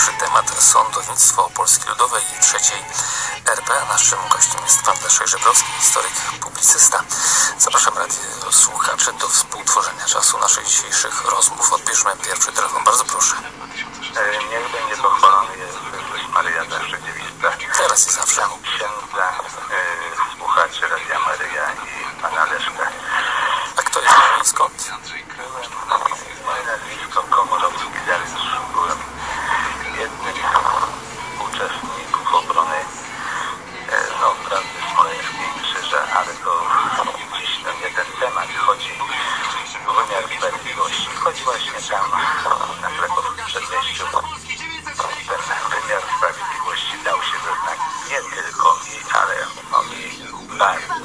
dzisiejszy temat sądownictwo Polski Ludowej i III RP. Naszym gościem jest pan Leszek Żebrowski, historyk, publicysta. Zapraszam radio słuchaczy do współtworzenia czasu naszych dzisiejszych rozmów. Odbierzmy pierwszy telefon, bardzo proszę. E, niech będzie pochwalony jest Maria Zawsze Dziewica. Tak? Teraz i zawsze. Księdza, e, słuchaczy radia Bye.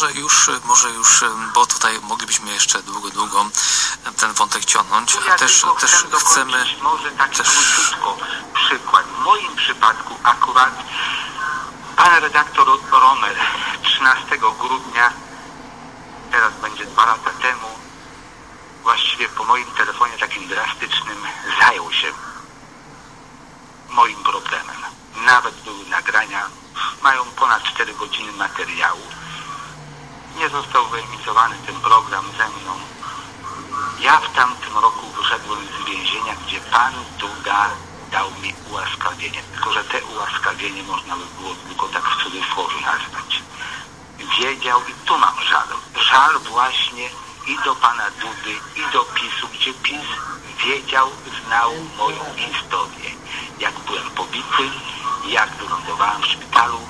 może już, może już, bo tutaj moglibyśmy jeszcze długo, długo ten wątek ciągnąć. A też, też chcemy... Może 24 godziny materiału. Nie został wyemitowany ten program ze mną. Ja w tamtym roku wyszedłem z więzienia, gdzie pan Duda dał mi ułaskawienie. Tylko, że te ułaskawienie można by było tylko tak w cudzysłowie nazwać. Wiedział i tu mam żal. Żal właśnie i do pana Dudy, i do PiSu, gdzie PiS wiedział, znał moją historię. Jak byłem pobity, jak wylądowałem w szpitalu,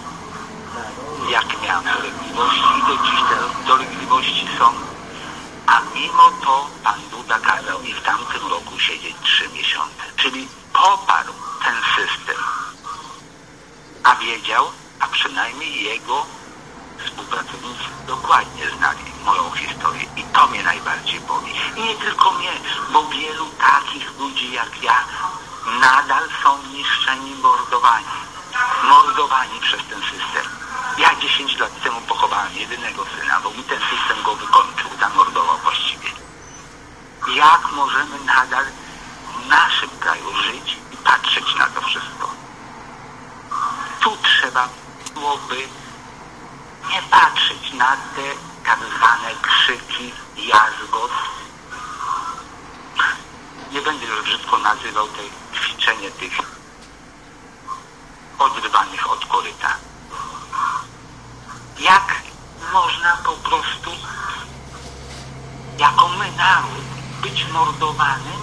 miałem dolegliwości do dziś te dolegliwości są. A mimo to pan Duda kazał mi w tamtym roku siedzieć trzy miesiące. Czyli poparł ten system. A wiedział, a przynajmniej jego współpracownicy dokładnie znali moją historię i to mnie najbardziej boli. I nie tylko mnie, bo wielu takich ludzi jak ja nadal są niszczeni, mordowani. Mordowani przez ten system. Ja 10 lat temu pochowałem jedynego syna, bo mi ten system go wykończył, zamordował właściwie. Jak możemy nadal w naszym kraju żyć i patrzeć na to wszystko? Tu trzeba byłoby nie patrzeć na te tak zwane krzyki, jazgot. Nie będę już brzydko nazywał tej ćwiczenie tych odrywanych od koryta. Jak można po prostu jako my naród być mordowanym,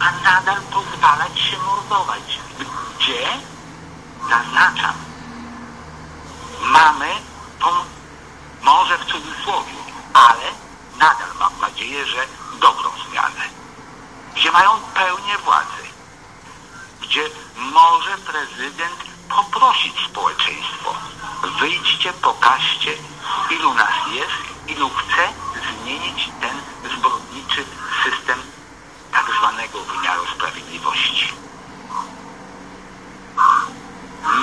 a nadal pozwalać się mordować? Gdzie? Zaznaczam, mamy tą, może w cudzysłowie, ale nadal mam nadzieję, że dobrą zmianę. Gdzie mają pełnię władzy. Gdzie może prezydent poprosić społeczeństwo. Wyjdźcie, pokażcie, ilu nas jest, ilu chce zmienić ten zbrodniczy system tak zwanego wymiaru sprawiedliwości.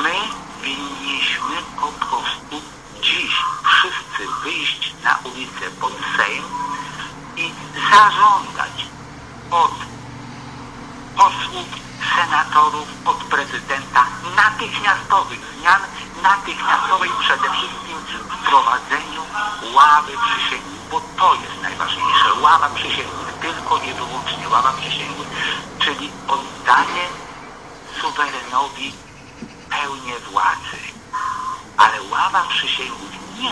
My winniśmy po prostu dziś wszyscy wyjść na ulicę pod Sejm i zażądać od posłów, senatorów, od prezydenta natychmiastowych zmian, natychmiastowej przede wszystkim wprowadzeniu ławy przysięgłych, bo to jest najważniejsze. Ława przysięgłych, tylko i wyłącznie ława przysięgłych, czyli oddanie suwerenowi pełnię władzy. Ale ława przysięgłych nie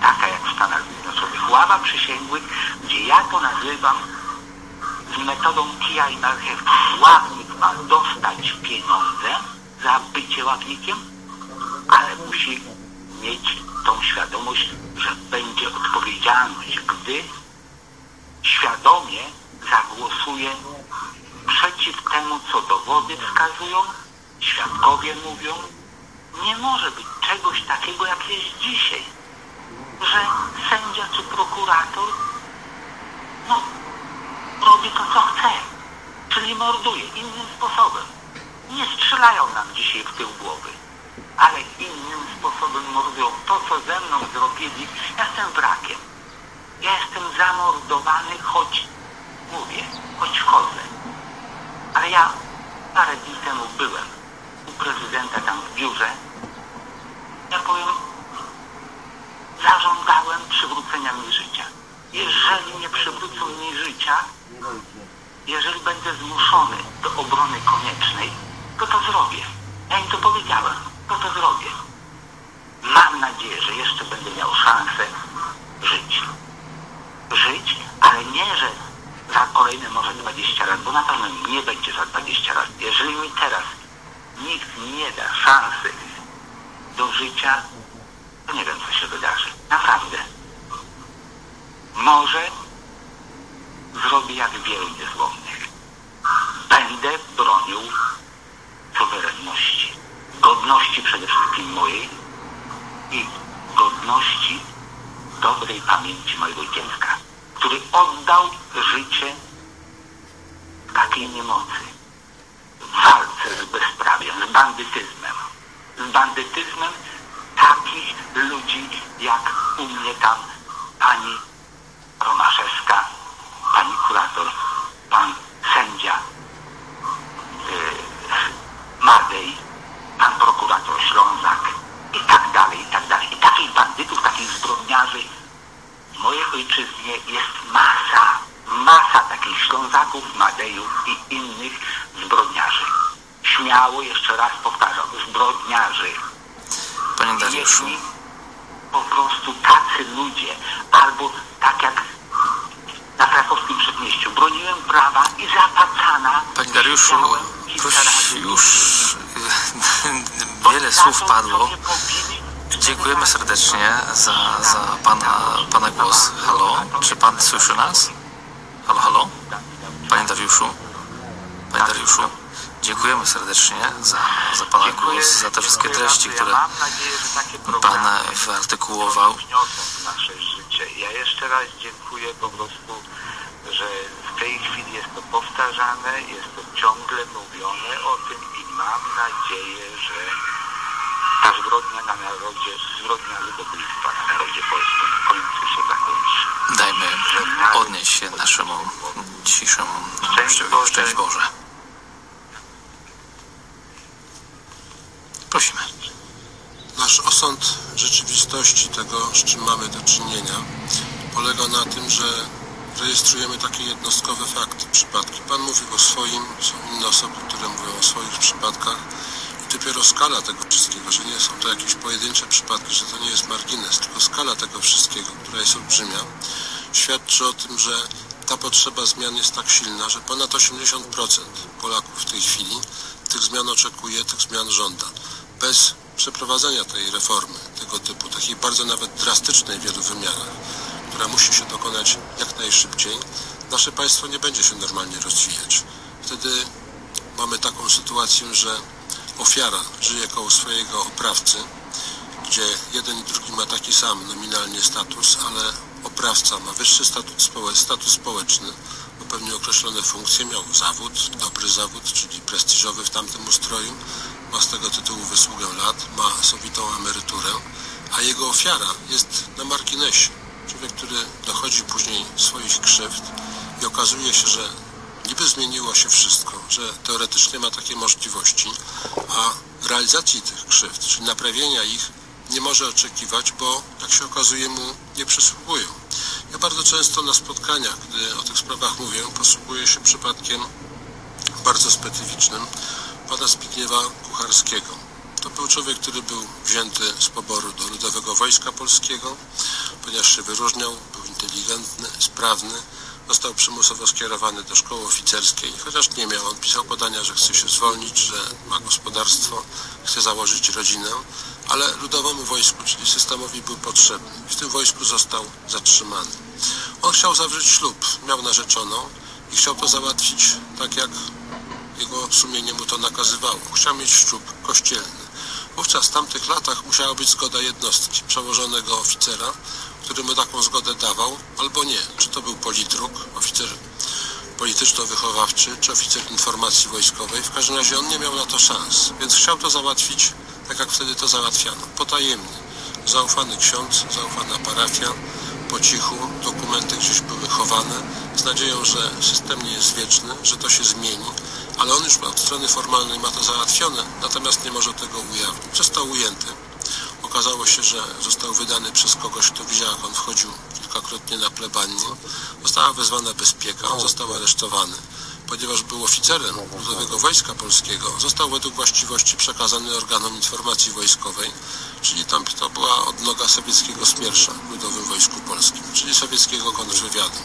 taka jak w Stanach Zjednoczonych. Ława przysięgłych, gdzie ja to nazywam z metodą kija i marchewki. Ławnik ma dostać pieniądze za bycie ławnikiem, ale musi mieć tą świadomość, że będzie odpowiedzialność, gdy świadomie zagłosuje przeciw temu, co dowody wskazują, świadkowie mówią, nie może być czegoś takiego, jak jest dzisiaj, że sędzia czy prokurator no, robi to, co chce, czyli morduje innym sposobem. Nie strzelają nam dzisiaj w tył głowy, ale innym sposobem mordują. To, co ze mną zrobili, ja jestem wrakiem. Ja jestem zamordowany, choć mówię, choć chodzę. Ale ja parę dni temu byłem u prezydenta tam w biurze. Ja powiem, zażądałem przywrócenia mi życia. Jeżeli nie przywrócą mi życia, jeżeli będę zmuszony do obrony koniecznej, to to zrobię. Ja im to powiedziałem, to to zrobię. Mam nadzieję, że jeszcze będę miał szansę żyć. Żyć, ale nie, że za kolejne może 20 lat, bo na pewno nie będzie za 20 lat. Jeżeli mi teraz nikt nie da szansy do życia, to nie wiem, co się wydarzy. Naprawdę. Może zrobię jak wielu niezłomnych. Będę bronił suwerenności, godności przede wszystkim mojej i godności dobrej pamięci mojego dziecka, który oddał życie takiej niemocy, w walce z bezprawiem, z bandytyzmem. Z bandytyzmem takich ludzi jak u mnie tam pani Romaszewska, prokurator, pan sędzia e, yy, Madej, pan prokurator Ślązak i tak dalej, i tak dalej. I takich bandytów, takich zbrodniarzy w mojej ojczyznie jest masa, masa takich Ślązaków, Madejów i innych zbrodniarzy. Śmiało jeszcze raz powtarzam, zbrodniarzy. Panie Dariuszu. Jeśli po prostu tacy ludzie, albo tak jak na krakowskim przedmieściu, broniłem prawa i zapacana. Panie Dariuszu, już wiele słów padło. Dziękujemy serdecznie za, za pana, pana głos. Halo, czy pan słyszy nas? Halo, halo? Panie Dariuszu? Panie Dariuszu? Dziękujemy serdecznie za, za pana Dziękuję, głos, za te wszystkie treści, które pan wyartykułował. wniosą w nasze życie. Ja jeszcze raz dziękuję po prostu, że w tej chwili jest to powtarzane, jest to ciągle mówione o tym i mam nadzieję, że ta zbrodnia na narodzie, zbrodnia ludobójstwa na narodzie polskim w końcu się zakończy. Dajmy odnieść się naszemu dzisiejszemu Szczęść Boże. Szczęść Boże. Prosimy. Nasz osąd rzeczywistości tego, z czym mamy do czynienia, polega na tym, że rejestrujemy takie jednostkowe fakty, przypadki. Pan mówił o swoim, są inne osoby, które mówią o swoich przypadkach. I dopiero skala tego wszystkiego, że nie są to jakieś pojedyncze przypadki, że to nie jest margines, tylko skala tego wszystkiego, która jest olbrzymia, świadczy o tym, że ta potrzeba zmian jest tak silna, że ponad 80% Polaków w tej chwili tych zmian oczekuje, tych zmian żąda. Bez przeprowadzenia tej reformy tego typu, takiej bardzo nawet drastycznej w wielu wymiarach, która musi się dokonać jak najszybciej, nasze państwo nie będzie się normalnie rozwijać. Wtedy mamy taką sytuację, że ofiara żyje koło swojego oprawcy, gdzie jeden i drugi ma taki sam nominalnie status, ale oprawca ma wyższy status, społeczny, status społeczny, pełni określone funkcje, miał zawód, dobry zawód, czyli prestiżowy w tamtym ustroju, ma z tego tytułu wysługę lat, ma sowitą emeryturę, a jego ofiara jest na marginesie. Człowiek, który dochodzi później swoich krzywd i okazuje się, że niby zmieniło się wszystko, że teoretycznie ma takie możliwości, a realizacji tych krzywd, czyli naprawienia ich, nie może oczekiwać, bo jak się okazuje mu nie przysługują. Ja bardzo często na spotkaniach, gdy o tych sprawach mówię, posługuję się przypadkiem bardzo specyficznym pana Zbigniewa Kucharskiego. To był człowiek, który był wzięty z poboru do Ludowego Wojska Polskiego, ponieważ się wyróżniał, był inteligentny, sprawny, został przymusowo skierowany do szkoły oficerskiej, chociaż nie miał. On pisał podania, że chce się zwolnić, że ma gospodarstwo, chce założyć rodzinę, ale ludowemu wojsku, czyli systemowi był potrzebny. W tym wojsku został zatrzymany. On chciał zawrzeć ślub, miał narzeczoną i chciał to załatwić tak, jak jego sumienie mu to nakazywało. Chciał mieć ślub kościelny. Wówczas w tamtych latach musiała być zgoda jednostki, przełożonego oficera, który mu taką zgodę dawał, albo nie. Czy to był politruk, oficer polityczno-wychowawczy, czy oficer informacji wojskowej. W każdym razie on nie miał na to szans, więc chciał to załatwić tak, jak wtedy to załatwiano, potajemnie. Zaufany ksiądz, zaufana parafia, po cichu, dokumenty gdzieś były chowane, z nadzieją, że system nie jest wieczny, że to się zmieni, ale on już od strony formalnej ma to załatwione, natomiast nie może tego ujawnić. Został ujęty. Okazało się, że został wydany przez kogoś, kto widział, jak on wchodził kilkakrotnie na plebanię. Została wezwana bezpieka, on został aresztowany. Ponieważ był oficerem Ludowego Wojska Polskiego, został według właściwości przekazany organom informacji wojskowej, czyli tam to była odnoga sowieckiego smiersza w Ludowym Wojsku Polskim, czyli sowieckiego kontrwywiadu.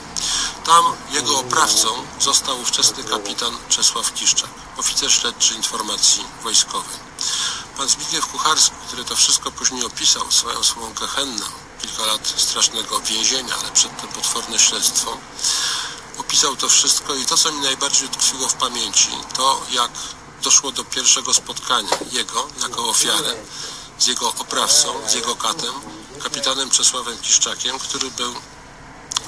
Tam jego oprawcą został ówczesny kapitan Czesław Kiszczak, oficer śledczy informacji wojskowej. Pan Zbigniew Kucharski, który to wszystko później opisał, swoją słową gehennę, kilka lat strasznego więzienia, ale przedtem potworne śledztwo, opisał to wszystko i to, co mi najbardziej utkwiło w pamięci, to jak doszło do pierwszego spotkania jego jako ofiary z jego oprawcą, z jego katem, kapitanem Czesławem Kiszczakiem, który był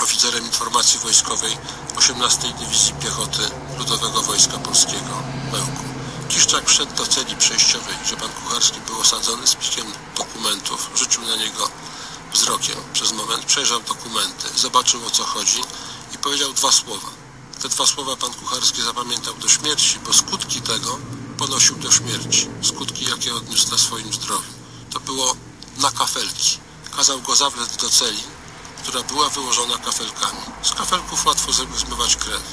oficerem informacji wojskowej 18 Dywizji Piechoty Ludowego Wojska Polskiego w Bełku. Kiszczak wszedł do celi przejściowej, gdzie pan Kucharski był osadzony z plikiem dokumentów, rzucił na niego wzrokiem przez moment, przejrzał dokumenty, zobaczył o co chodzi i powiedział dwa słowa. Te dwa słowa pan Kucharski zapamiętał do śmierci, bo skutki tego ponosił do śmierci. Skutki, jakie odniósł na swoim zdrowiu. To było na kafelki. Kazał go zawlec do celi, która była wyłożona kafelkami. Z kafelków łatwo zmywać krew.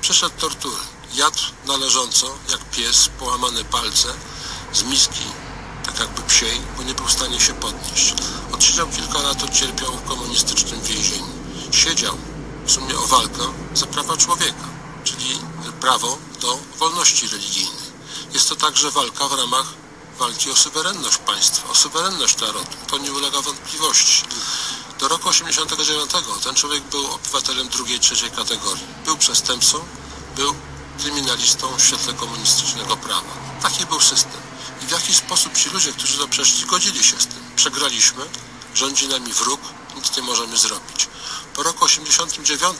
Przeszedł tortury. jadł należąco, jak pies, połamane palce z miski, tak jakby psiej, bo nie był w stanie się podnieść. Odsiedział kilka lat, odcierpiał w komunistycznym więzieniu. Siedział w sumie o walkę za prawa człowieka, czyli prawo do wolności religijnej. Jest to także walka w ramach walki o suwerenność państwa, o suwerenność narodu. To nie ulega wątpliwości. Do roku 89 ten człowiek był obywatelem drugiej, trzeciej kategorii. Był przestępcą, był kryminalistą w świetle komunistycznego prawa. Taki był system. I w jaki sposób ci ludzie, którzy to przeszli, godzili się z tym. Przegraliśmy, rządzi nami wróg, nic nie możemy zrobić. Po roku 89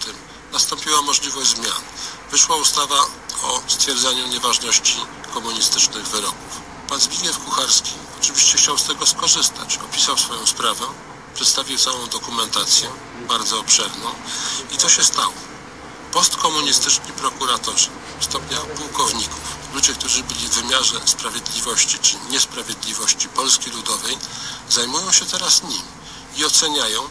nastąpiła możliwość zmian. Wyszła ustawa o stwierdzaniu nieważności komunistycznych wyroków. Pan Zbigniew Kucharski oczywiście chciał z tego skorzystać. Opisał swoją sprawę, przedstawił całą dokumentację, bardzo obszerną. I co się stało? Postkomunistyczni prokuratorzy stopnia pułkowników, ludzie, którzy byli w wymiarze sprawiedliwości czy niesprawiedliwości Polski Ludowej, zajmują się teraz nim i oceniają,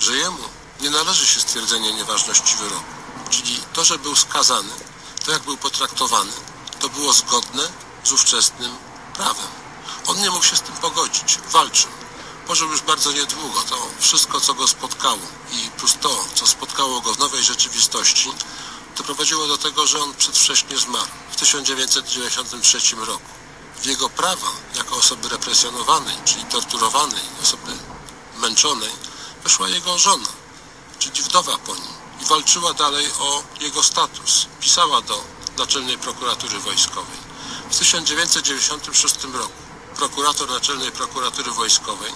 że jemu nie należy się stwierdzenie nieważności wyroku. Czyli to, że był skazany, to jak był potraktowany, to było zgodne z ówczesnym prawem. On nie mógł się z tym pogodzić, walczył. Pożył już bardzo niedługo. To wszystko, co go spotkało i to, co spotkało go w nowej rzeczywistości, doprowadziło do tego, że on przedwcześnie zmarł w 1993 roku. W jego prawa jako osoby represjonowanej, czyli torturowanej, osoby męczonej, weszła jego żona, czyli wdowa po nim i walczyła dalej o jego status. Pisała do Naczelnej Prokuratury Wojskowej. W 1996 roku prokurator Naczelnej Prokuratury Wojskowej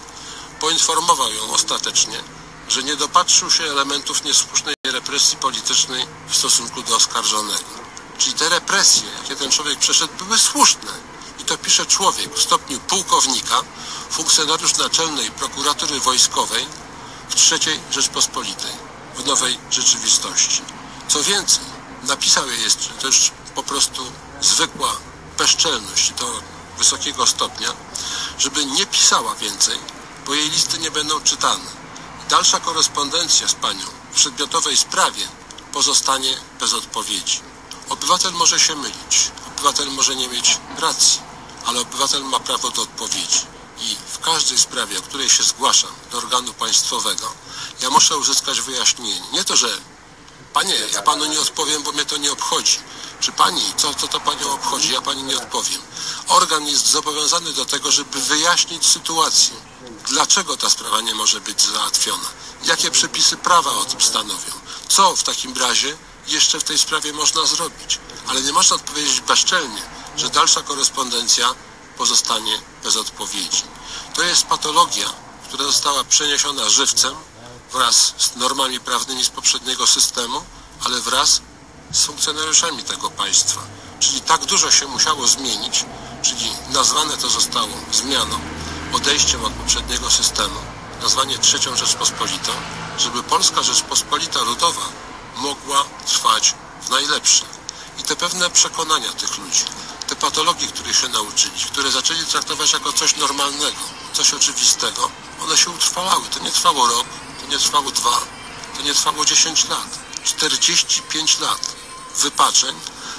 poinformował ją ostatecznie, że nie dopatrzył się elementów niesłusznej represji politycznej w stosunku do oskarżonego. Czyli te represje, jakie ten człowiek przeszedł, były słuszne. I to pisze człowiek w stopniu pułkownika, funkcjonariusz Naczelnej Prokuratury Wojskowej w III Rzeczpospolitej, w nowej rzeczywistości. Co więcej, napisał je jeszcze, już po prostu zwykła bezczelność, to wysokiego stopnia, żeby nie pisała więcej, bo jej listy nie będą czytane. Dalsza korespondencja z panią w przedmiotowej sprawie pozostanie bez odpowiedzi. Obywatel może się mylić, obywatel może nie mieć racji, ale obywatel ma prawo do odpowiedzi. I w każdej sprawie, o której się zgłaszam do organu państwowego, ja muszę uzyskać wyjaśnienie. Nie to, że panie, ja panu nie odpowiem, bo mnie to nie obchodzi. Czy pani, co, co to panią obchodzi, ja pani nie odpowiem. Organ jest zobowiązany do tego, żeby wyjaśnić sytuację. Dlaczego ta sprawa nie może być załatwiona? Jakie przepisy prawa o tym stanowią? Co w takim razie jeszcze w tej sprawie można zrobić? Ale nie można odpowiedzieć bezczelnie, że dalsza korespondencja pozostanie bez odpowiedzi. To jest patologia, która została przeniesiona żywcem wraz z normami prawnymi z poprzedniego systemu, ale wraz z funkcjonariuszami tego państwa. Czyli tak dużo się musiało zmienić, czyli nazwane to zostało zmianą, odejściem od poprzedniego systemu, nazwanie trzecią Rzeczpospolitą, żeby Polska Rzeczpospolita Ludowa mogła trwać w najlepsze. I te pewne przekonania tych ludzi, te patologie, których się nauczyli, które zaczęli traktować jako coś normalnego, coś oczywistego, one się utrwalały. To nie trwało rok, to nie trwało dwa, to nie trwało 10 lat. 45 lat wypaczeń,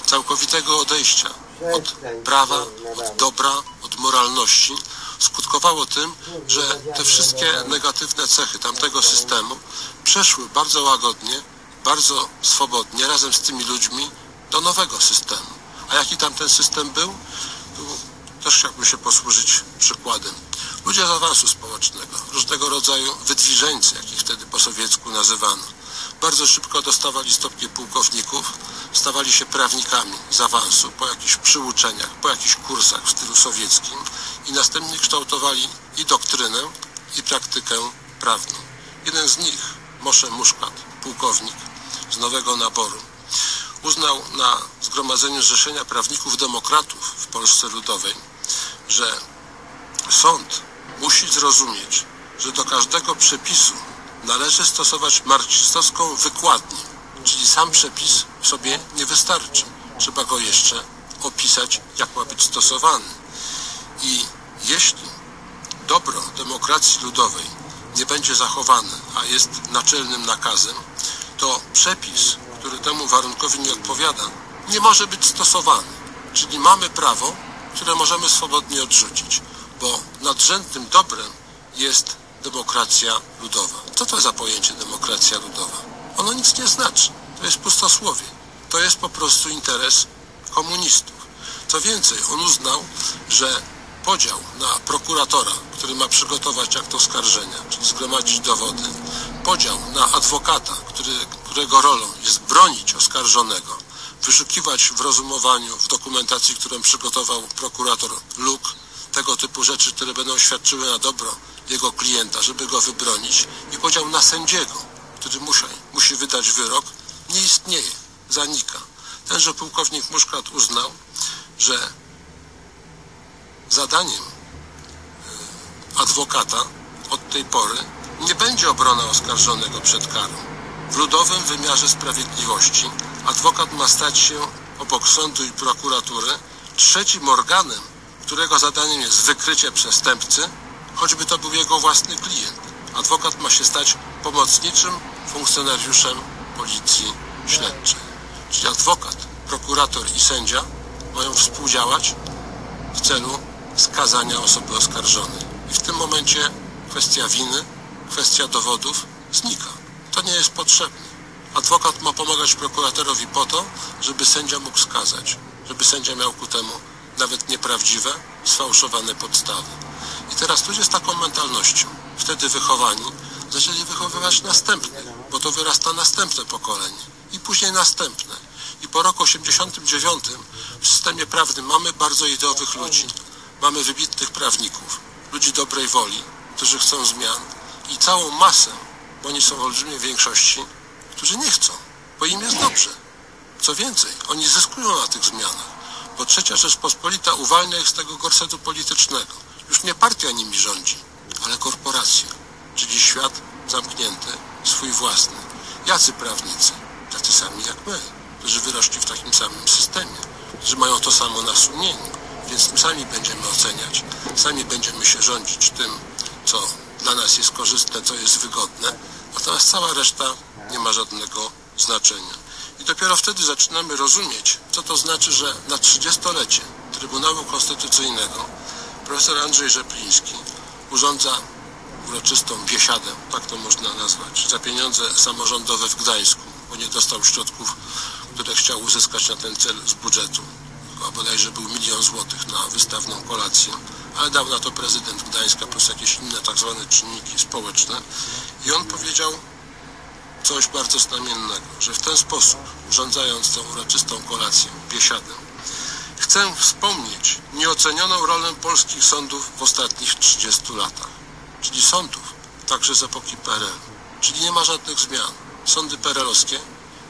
całkowitego odejścia od prawa, od dobra, od moralności skutkowało tym, że te wszystkie negatywne cechy tamtego systemu przeszły bardzo łagodnie, bardzo swobodnie razem z tymi ludźmi do nowego systemu. A jaki tam ten system był? Też chciałbym się posłużyć przykładem. Ludzie z awansu społecznego, różnego rodzaju wydwiżeńcy, jakich wtedy po sowiecku nazywano, bardzo szybko dostawali stopnie pułkowników, stawali się prawnikami z awansu po jakichś przyuczeniach, po jakichś kursach w stylu sowieckim i następnie kształtowali i doktrynę, i praktykę prawną. Jeden z nich, Mosze Muszkat, pułkownik z nowego naboru, uznał na Zgromadzeniu Zrzeszenia Prawników Demokratów w Polsce Ludowej, że sąd musi zrozumieć, że do każdego przepisu należy stosować marksistowską wykładnię, czyli sam przepis sobie nie wystarczy. Trzeba go jeszcze opisać, jak ma być stosowany. I jeśli dobro demokracji ludowej nie będzie zachowane, a jest naczelnym nakazem, to przepis, który temu warunkowi nie odpowiada, nie może być stosowany. Czyli mamy prawo, które możemy swobodnie odrzucić, bo nadrzędnym dobrem jest demokracja ludowa. Co to za pojęcie demokracja ludowa? Ono nic nie znaczy. To jest pustosłowie. To jest po prostu interes komunistów. Co więcej, on uznał, że podział na prokuratora, który ma przygotować akt oskarżenia, czyli zgromadzić dowody, podział na adwokata, który, którego rolą jest bronić oskarżonego, wyszukiwać w rozumowaniu, w dokumentacji, którą przygotował prokurator luk, tego typu rzeczy, które będą świadczyły na dobro jego klienta, żeby go wybronić i podział na sędziego, który musi, musi wydać wyrok, nie istnieje, zanika. Tenże pułkownik Muszkat uznał, że zadaniem e, adwokata od tej pory nie będzie obrona oskarżonego przed karą. W ludowym wymiarze sprawiedliwości adwokat ma stać się obok sądu i prokuratury trzecim organem, którego zadaniem jest wykrycie przestępcy, choćby to był jego własny klient. Adwokat ma się stać pomocniczym funkcjonariuszem policji śledczej. Czyli adwokat, prokurator i sędzia mają współdziałać w celu skazania osoby oskarżonej. I w tym momencie kwestia winy, kwestia dowodów znika. To nie jest potrzebne. Adwokat ma pomagać prokuratorowi po to, żeby sędzia mógł skazać, żeby sędzia miał ku temu nawet nieprawdziwe, sfałszowane podstawy. I teraz ludzie z taką mentalnością, wtedy wychowani, zaczęli wychowywać następnych, bo to wyrasta następne pokolenie i później następne. I po roku 89 w systemie prawnym mamy bardzo ideowych ludzi, mamy wybitnych prawników, ludzi dobrej woli, którzy chcą zmian i całą masę, bo oni są w olbrzymiej większości, którzy nie chcą, bo im jest dobrze. Co więcej, oni zyskują na tych zmianach, bo trzecia Rzeczpospolita uwalnia ich z tego gorsetu politycznego. Już nie partia nimi rządzi, ale korporacja, czyli świat zamknięty, swój własny. Jacy prawnicy? Tacy sami jak my, którzy wyrośli w takim samym systemie, którzy mają to samo na sumieniu, więc sami będziemy oceniać, sami będziemy się rządzić tym, co dla nas jest korzystne, co jest wygodne, natomiast cała reszta nie ma żadnego znaczenia. I dopiero wtedy zaczynamy rozumieć, co to znaczy, że na 30-lecie Trybunału Konstytucyjnego profesor Andrzej Rzepliński urządza uroczystą biesiadę, tak to można nazwać, za pieniądze samorządowe w Gdańsku, bo nie dostał środków, które chciał uzyskać na ten cel z budżetu. A bodajże był milion złotych na wystawną kolację, ale dał na to prezydent Gdańska plus jakieś inne tak zwane czynniki społeczne i on powiedział coś bardzo znamiennego, że w ten sposób, urządzając tą uroczystą kolację, biesiadę, chcę wspomnieć nieocenioną rolę polskich sądów w ostatnich 30 latach, czyli sądów także z epoki PRL, czyli nie ma żadnych zmian. Sądy perelowskie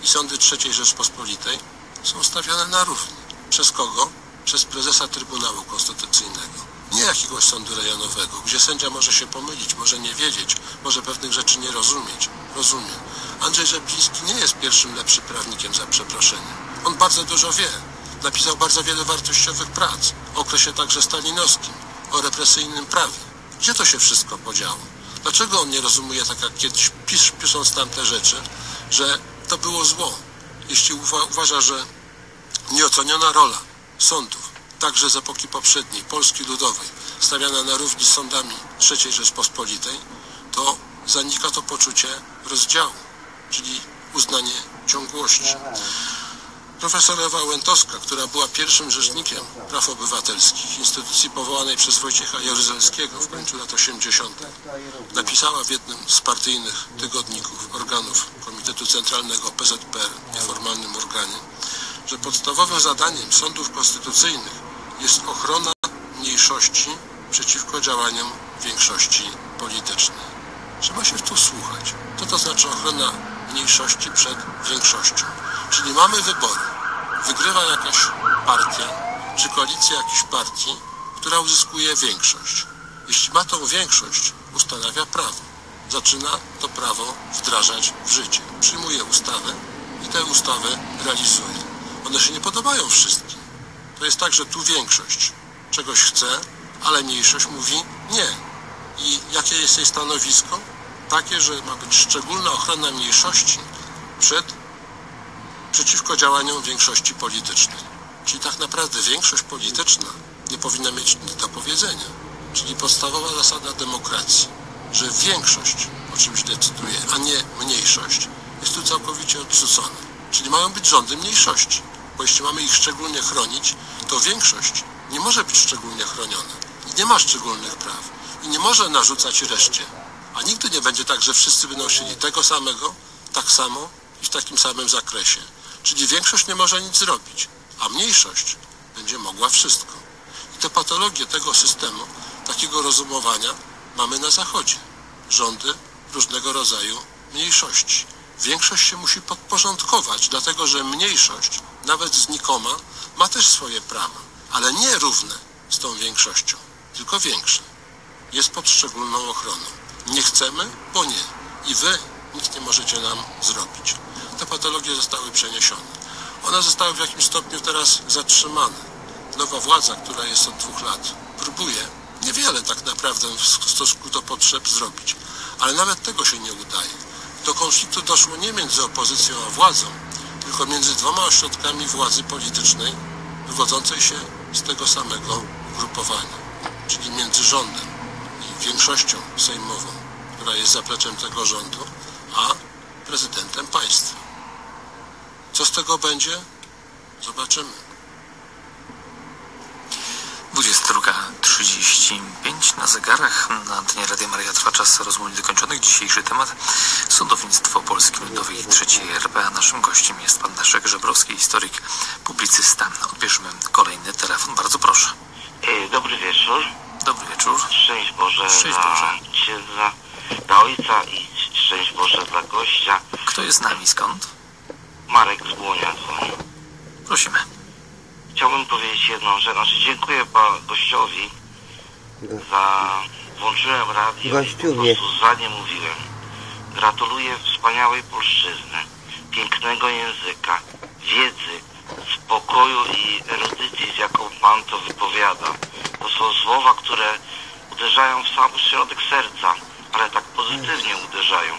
i sądy III Rzeczpospolitej są stawiane na równi. Przez kogo? Przez prezesa Trybunału Konstytucyjnego. Nie jakiegoś sądu rejonowego, gdzie sędzia może się pomylić, może nie wiedzieć, może pewnych rzeczy nie rozumieć. Rozumie. Andrzej Rzepliński nie jest pierwszym lepszym prawnikiem za przeproszeniem. On bardzo dużo wie. Napisał bardzo wiele wartościowych prac o okresie także stalinowskim, o represyjnym prawie. Gdzie to się wszystko podziało? Dlaczego on nie rozumie, tak jak kiedyś pis, pisząc tamte rzeczy, że to było zło? Jeśli uwa uważa, że nieoceniona rola sądów, także z epoki poprzedniej, Polski Ludowej, stawiana na równi z sądami III Rzeczpospolitej, to zanika to poczucie rozdziału, czyli uznanie ciągłości. Profesor Ewa Łętowska, która była pierwszym rzecznikiem praw obywatelskich, instytucji powołanej przez Wojciecha Jaruzelskiego w końcu lat 80., napisała w jednym z partyjnych tygodników organów Komitetu Centralnego PZPR, nieformalnym organie, że podstawowym zadaniem sądów konstytucyjnych jest ochrona mniejszości przeciwko działaniom większości politycznej. Trzeba się w to słuchać. Co to znaczy ochrona mniejszości przed większością? Czyli mamy wybory. Wygrywa jakaś partia, czy koalicja jakiejś partii, która uzyskuje większość. Jeśli ma tą większość, ustanawia prawo. Zaczyna to prawo wdrażać w życie. Przyjmuje ustawę i tę ustawę realizuje. One się nie podobają wszystkim. To jest tak, że tu większość czegoś chce, ale mniejszość mówi nie. I jakie jest jej stanowisko? Takie, że ma być szczególna ochrona mniejszości przed przeciwko działaniom większości politycznej. Czyli tak naprawdę większość polityczna nie powinna mieć nic do powiedzenia. Czyli podstawowa zasada demokracji, że większość o czymś decyduje, a nie mniejszość, jest tu całkowicie odrzucona. Czyli mają być rządy mniejszości, bo jeśli mamy ich szczególnie chronić, to większość nie może być szczególnie chroniona i nie ma szczególnych praw i nie może narzucać reszcie. A nigdy nie będzie tak, że wszyscy będą chcieli tego samego, tak samo i w takim samym zakresie. Czyli większość nie może nic zrobić, a mniejszość będzie mogła wszystko. I te patologie tego systemu, takiego rozumowania mamy na Zachodzie. Rządy różnego rodzaju mniejszości. Większość się musi podporządkować, dlatego że mniejszość, nawet znikoma, ma też swoje prawa, ale nie równe z tą większością, tylko większe. Jest pod szczególną ochroną. Nie chcemy, bo nie. I wy nic nie możecie nam zrobić. Te patologie zostały przeniesione. One zostały w jakimś stopniu teraz zatrzymane. Nowa władza, która jest od dwóch lat, próbuje niewiele tak naprawdę w stosunku do potrzeb zrobić. Ale nawet tego się nie udaje. Do konfliktu doszło nie między opozycją a władzą, tylko między dwoma ośrodkami władzy politycznej wywodzącej się z tego samego ugrupowania, czyli między rządem i większością sejmową, która jest zapleczem tego rządu, a prezydentem państwa. Co z tego będzie? Zobaczymy. 22.35 na zegarach. Na antenie Radia Maria trwa czas rozmów niedokończonych. Dzisiejszy temat sądownictwo Polski Ludowej III RP. A naszym gościem jest pan Leszek Żebrowski, historyk, publicysta. Odbierzmy kolejny telefon. Bardzo proszę. E, Dobry wieczór. Dobry wieczór. Szczęść Boże Szczęść dla księdza, dla ojca i szczęść Boże dla gościa. Kto jest z nami? Skąd? Marek z dzwoni. Prosimy. Chciałbym powiedzieć jedną rzecz. Znaczy dziękuję gościowi za... Włączyłem radio i po Gościuwie. prostu za nie mówiłem. Gratuluję wspaniałej polszczyzny, pięknego języka, wiedzy, spokoju i erudycji, z jaką Pan to wypowiada. To są słowa, które uderzają w sam środek serca, ale tak pozytywnie uderzają.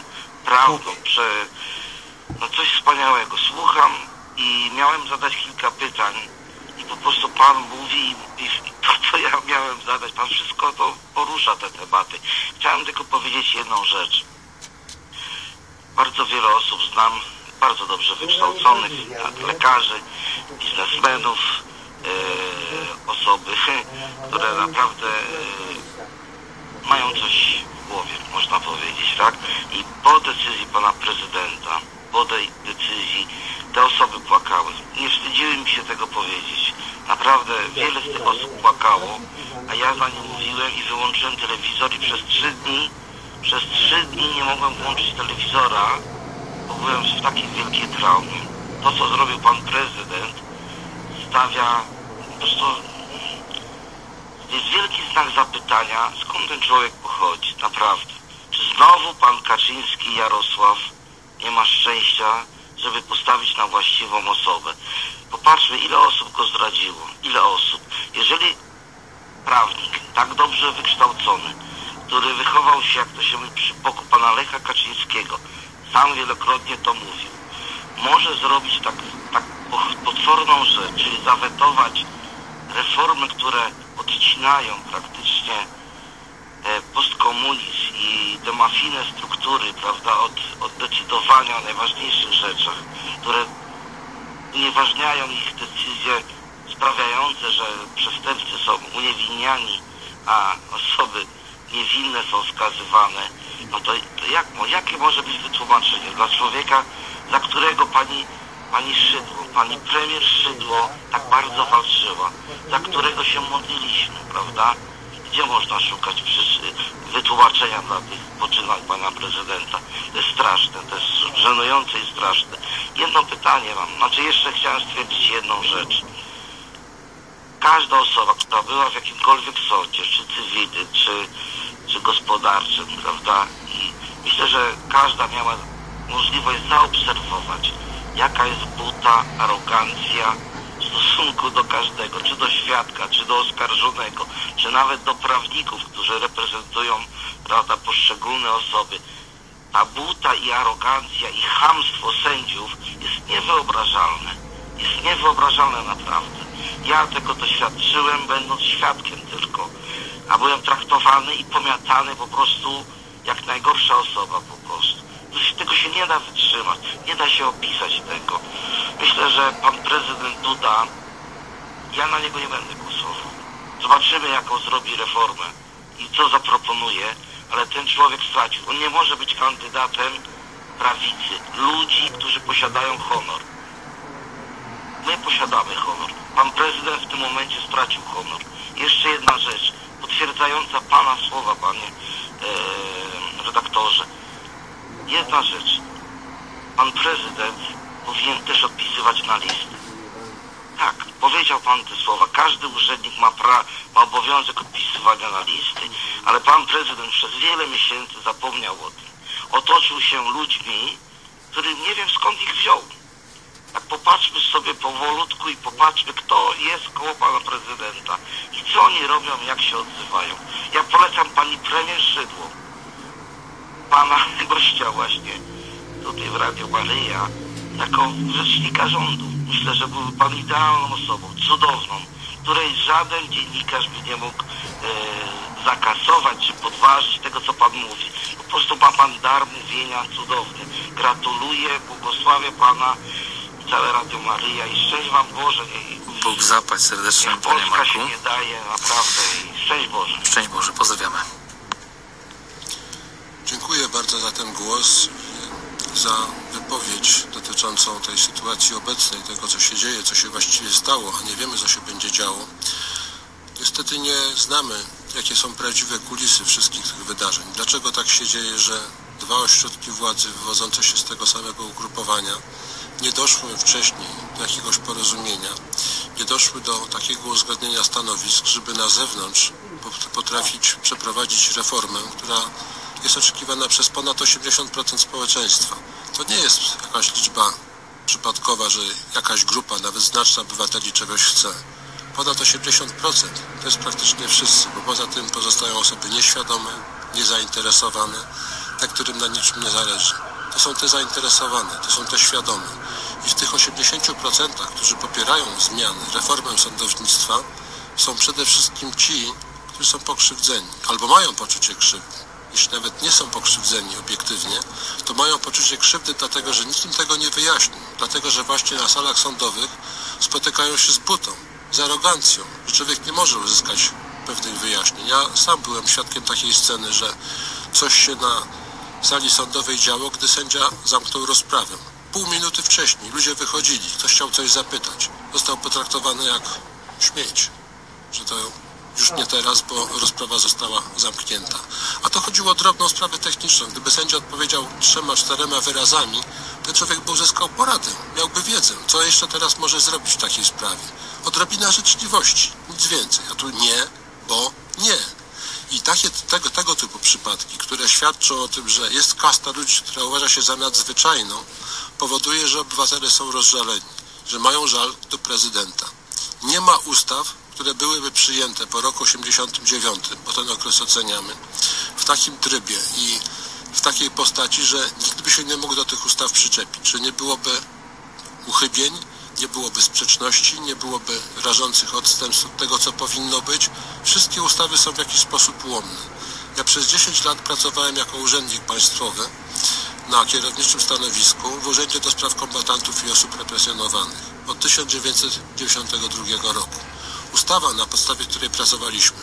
Prawdą, prze... no coś wspaniałego. Słucham i miałem zadać kilka pytań po prostu Pan mówi i, i to, co ja miałem zadać, Pan wszystko to porusza te tematy. Chciałem tylko powiedzieć jedną rzecz. Bardzo wiele osób znam, bardzo dobrze wykształconych, lekarzy, biznesmenów, e, osoby, które naprawdę e, mają coś w głowie, można powiedzieć, tak? I po decyzji pana prezydenta, po tej decyzji, te osoby płakały. Nie wstydziły mi się tego powiedzieć. Naprawdę wiele z tych osób płakało, a ja za nie mówiłem i wyłączyłem telewizor i przez trzy dni, przez trzy dni nie mogłem włączyć telewizora, bo byłem w takiej wielkiej traumie. To, co zrobił pan prezydent, stawia po prostu jest wielki znak zapytania, skąd ten człowiek pochodzi, naprawdę. Czy znowu pan Kaczyński Jarosław nie ma szczęścia, żeby postawić na właściwą osobę? Popatrzmy, ile osób go zdradziło, ile osób. Jeżeli prawnik, tak dobrze wykształcony, który wychował się, jak to się mówi, przy boku pana Lecha Kaczyńskiego, sam wielokrotnie to mówił, może zrobić tak, tak potworną rzecz, czyli zawetować reformy, które odcinają praktycznie postkomunizm i demafijne struktury, prawda, od, od decydowania o najważniejszych rzeczach, które unieważniają ich decyzje sprawiające, że przestępcy są uniewinniani, a osoby niewinne są skazywane, no to, to jak, jakie może być wytłumaczenie dla człowieka, za którego pani, pani Szydło, pani premier Szydło tak bardzo walczyła, za którego się modliliśmy, prawda? Gdzie można szukać przyczy- wytłumaczenia dla tych poczynań pana prezydenta? To jest straszne, to jest żenujące i straszne. Jedno pytanie mam, znaczy jeszcze chciałem stwierdzić jedną rzecz każda osoba, która była w jakimkolwiek sądzie, czy cywilnym, czy, czy gospodarczym, prawda? I myślę, że każda miała możliwość zaobserwować, jaka jest buta, arogancja stosunku do każdego, czy do świadka, czy do oskarżonego, czy nawet do prawników, którzy reprezentują, prawda, poszczególne osoby. ta buta i arogancja i chamstwo sędziów jest niewyobrażalne. Jest niewyobrażalne naprawdę. Ja tego doświadczyłem, będąc świadkiem tylko. A byłem traktowany i pomiatany po prostu jak najgorsza osoba po prostu. Tego się nie da wytrzymać. Nie da się opisać tego. Myślę, że pan prezydent Duda, ja na niego nie będę głosował. Zobaczymy, jaką zrobi reformę i co zaproponuje, ale ten człowiek stracił. On nie może być kandydatem prawicy, ludzi, którzy posiadają honor. My posiadamy honor. Pan prezydent w tym momencie stracił honor. Jeszcze jedna rzecz, potwierdzająca Pana słowa, Panie e, redaktorze. Jedna rzecz. Pan prezydent powinien też odpisywać na listy. Tak, powiedział Pan te słowa. Każdy urzędnik ma, pra, ma obowiązek odpisywania na listy, ale Pan prezydent przez wiele miesięcy zapomniał o tym. Otoczył się ludźmi, którym nie wiem skąd ich wziął. Tak popatrzmy sobie powolutku i popatrzmy, kto jest koło Pana prezydenta i co oni robią, jak się odzywają. Ja polecam Pani premier Szydło, Pana gościa właśnie tutaj w Radio Maryja jako rzecznika rządu. Myślę, że byłby Pan idealną osobą, cudowną, której żaden dziennikarz by nie mógł e, zakasować czy podważyć tego, co Pan mówi. Po prostu ma Pan dar mówienia cudowny. Gratuluję, błogosławię Pana i całe Radio Maryja i szczęść Wam Boże. Niech, Bóg zapłać serdecznie, panie Polska Marku. się nie daje, naprawdę. I szczęść Boże. Szczęść Boże, pozdrawiamy. Dziękuję bardzo za ten głos, za wypowiedź dotyczącą tej sytuacji obecnej, tego co się dzieje, co się właściwie stało, a nie wiemy co się będzie działo. Niestety nie znamy, jakie są prawdziwe kulisy wszystkich tych wydarzeń. Dlaczego tak się dzieje, że dwa ośrodki władzy wywodzące się z tego samego ugrupowania nie doszły wcześniej do jakiegoś porozumienia, nie doszły do takiego uzgodnienia stanowisk, żeby na zewnątrz pot- potrafić przeprowadzić reformę, która jest oczekiwana przez ponad 80% społeczeństwa. To nie jest jakaś liczba przypadkowa, że jakaś grupa, nawet znaczna obywateli czegoś chce. Ponad 80% to jest praktycznie wszyscy, bo poza tym pozostają osoby nieświadome, niezainteresowane, te, którym na niczym nie zależy. To są te zainteresowane, to są te świadome. I w tych 80%, którzy popierają zmiany, reformę sądownictwa, są przede wszystkim ci, którzy są pokrzywdzeni albo mają poczucie krzywdy. Jeśli nawet nie są pokrzywdzeni obiektywnie, to mają poczucie krzywdy dlatego, że nikt im tego nie wyjaśnił. Dlatego, że właśnie na salach sądowych spotykają się z butą, z arogancją, że człowiek nie może uzyskać pewnych wyjaśnień. Ja sam byłem świadkiem takiej sceny, że coś się na sali sądowej działo, gdy sędzia zamknął rozprawę. Pół minuty wcześniej ludzie wychodzili, ktoś chciał coś zapytać. Został potraktowany jak śmieć, że to już nie teraz, bo rozprawa została zamknięta. A to chodziło o drobną sprawę techniczną. Gdyby sędzia odpowiedział trzema, czterema wyrazami, ten człowiek by uzyskał poradę, miałby wiedzę, co jeszcze teraz może zrobić w takiej sprawie. Odrobina życzliwości, nic więcej. A tu nie, bo nie. I takie, tego, tego typu przypadki, które świadczą o tym, że jest kasta ludzi, która uważa się za nadzwyczajną, powoduje, że obywatele są rozżaleni, że mają żal do prezydenta. Nie ma ustaw, które byłyby przyjęte po roku 89, bo ten okres oceniamy, w takim trybie i w takiej postaci, że nikt by się nie mógł do tych ustaw przyczepić, że nie byłoby uchybień, nie byłoby sprzeczności, nie byłoby rażących odstępstw od tego, co powinno być. Wszystkie ustawy są w jakiś sposób ułomne. Ja przez 10 lat pracowałem jako urzędnik państwowy na kierowniczym stanowisku w Urzędzie do Spraw Kombatantów i Osób Represjonowanych od 1992 roku. Ustawa, na podstawie której pracowaliśmy,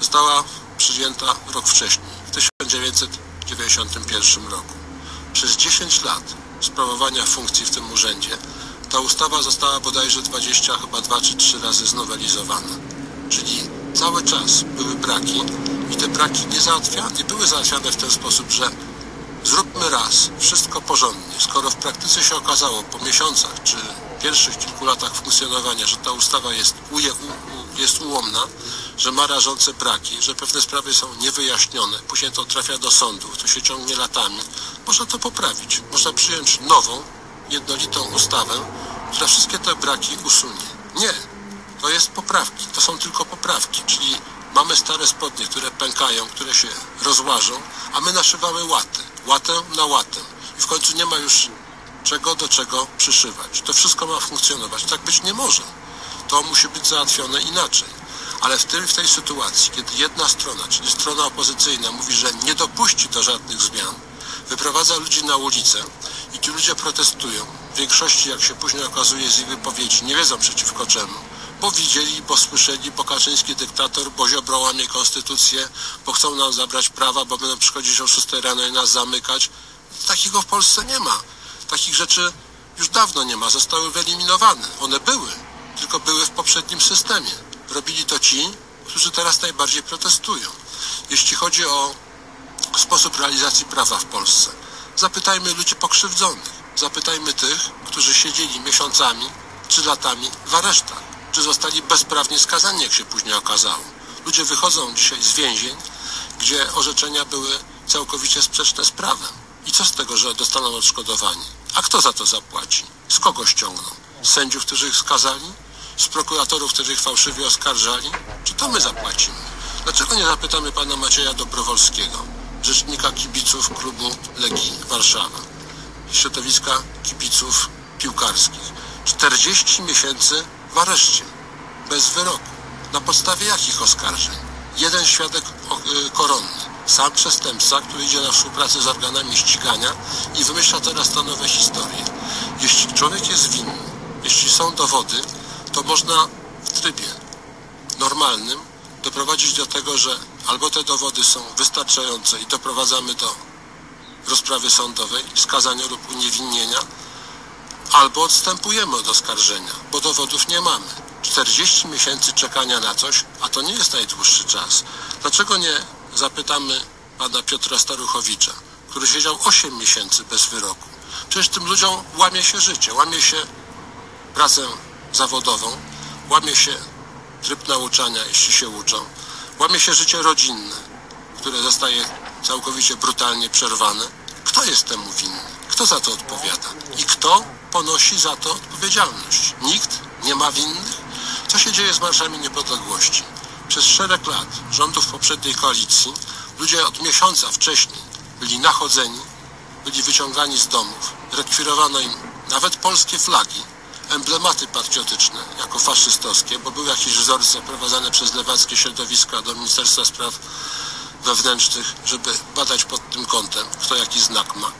została przyjęta rok wcześniej, w 1991 roku. Przez 10 lat sprawowania funkcji w tym urzędzie ta ustawa została bodajże 20, chyba 2 czy 3 razy znowelizowana. Czyli cały czas były braki i te braki nie, były załatwiane w ten sposób, że zróbmy raz wszystko porządnie. Skoro w praktyce się okazało po miesiącach czy pierwszych kilku latach funkcjonowania, że ta ustawa jest, uje, u, jest ułomna, że ma rażące braki, że pewne sprawy są niewyjaśnione, później to trafia do sądów, to się ciągnie latami, można to poprawić. Można przyjąć nową, jednolitą ustawę, która wszystkie te braki usunie. Nie, to jest poprawki, to są tylko poprawki, czyli mamy stare spodnie, które pękają, które się rozłażą, a my naszywamy łatę. łatę na łatę. I w końcu nie ma już czego do czego przyszywać. To wszystko ma funkcjonować. Tak być nie może. To musi być załatwione inaczej. Ale w, tym, w tej sytuacji, kiedy jedna strona, czyli strona opozycyjna, mówi, że nie dopuści do żadnych zmian, wyprowadza ludzi na ulicę i ci ludzie protestują. W większości, jak się później okazuje z ich wypowiedzi, nie wiedzą przeciwko czemu, bo widzieli, bo słyszeli, bo Kaczyński dyktator, bo Ziobro łamie konstytucję, bo chcą nam zabrać prawa, bo będą przychodzić o 6 rano i nas zamykać. Takiego w Polsce nie ma. Takich rzeczy już dawno nie ma, zostały wyeliminowane. One były, tylko były w poprzednim systemie. Robili to ci, którzy teraz najbardziej protestują. Jeśli chodzi o sposób realizacji prawa w Polsce, zapytajmy ludzi pokrzywdzonych. Zapytajmy tych, którzy siedzieli miesiącami czy latami w aresztach, czy zostali bezprawnie skazani, jak się później okazało. Ludzie wychodzą dzisiaj z więzień, gdzie orzeczenia były całkowicie sprzeczne z prawem. I co z tego, że dostaną odszkodowanie? A kto za to zapłaci? Z kogo ściągną? Z sędziów, którzy ich skazali? Z prokuratorów, którzy ich fałszywie oskarżali? Czy to my zapłacimy? Dlaczego nie zapytamy pana Macieja Dobrowolskiego, rzecznika kibiców klubu Legii Warszawa, środowiska kibiców piłkarskich? 40 miesięcy w areszcie, bez wyroku. Na podstawie jakich oskarżeń? Jeden świadek y, koronny sam przestępca, który idzie na współpracę z organami ścigania i wymyśla teraz te nowe historie. Jeśli człowiek jest winny, jeśli są dowody, to można w trybie normalnym doprowadzić do tego, że albo te dowody są wystarczające i doprowadzamy do rozprawy sądowej, skazania lub uniewinnienia, albo odstępujemy od oskarżenia, bo dowodów nie mamy. 40 miesięcy czekania na coś, a to nie jest najdłuższy czas. Dlaczego nie zapytamy pana Piotra Staruchowicza, który siedział 8 miesięcy bez wyroku. Przecież tym ludziom łamie się życie, łamie się pracę zawodową, łamie się tryb nauczania, jeśli się uczą, łamie się życie rodzinne, które zostaje całkowicie brutalnie przerwane. Kto jest temu winny? Kto za to odpowiada? I kto ponosi za to odpowiedzialność? Nikt nie ma winnych? Co się dzieje z marszami niepodległości? Przez szereg lat rządów poprzedniej koalicji ludzie od miesiąca wcześniej byli nachodzeni, byli wyciągani z domów, rekwirowano im nawet polskie flagi, emblematy patriotyczne jako faszystowskie, bo były jakieś wzorce prowadzone przez lewackie środowiska do Ministerstwa Spraw Wewnętrznych, żeby badać pod tym kątem, kto jaki znak ma.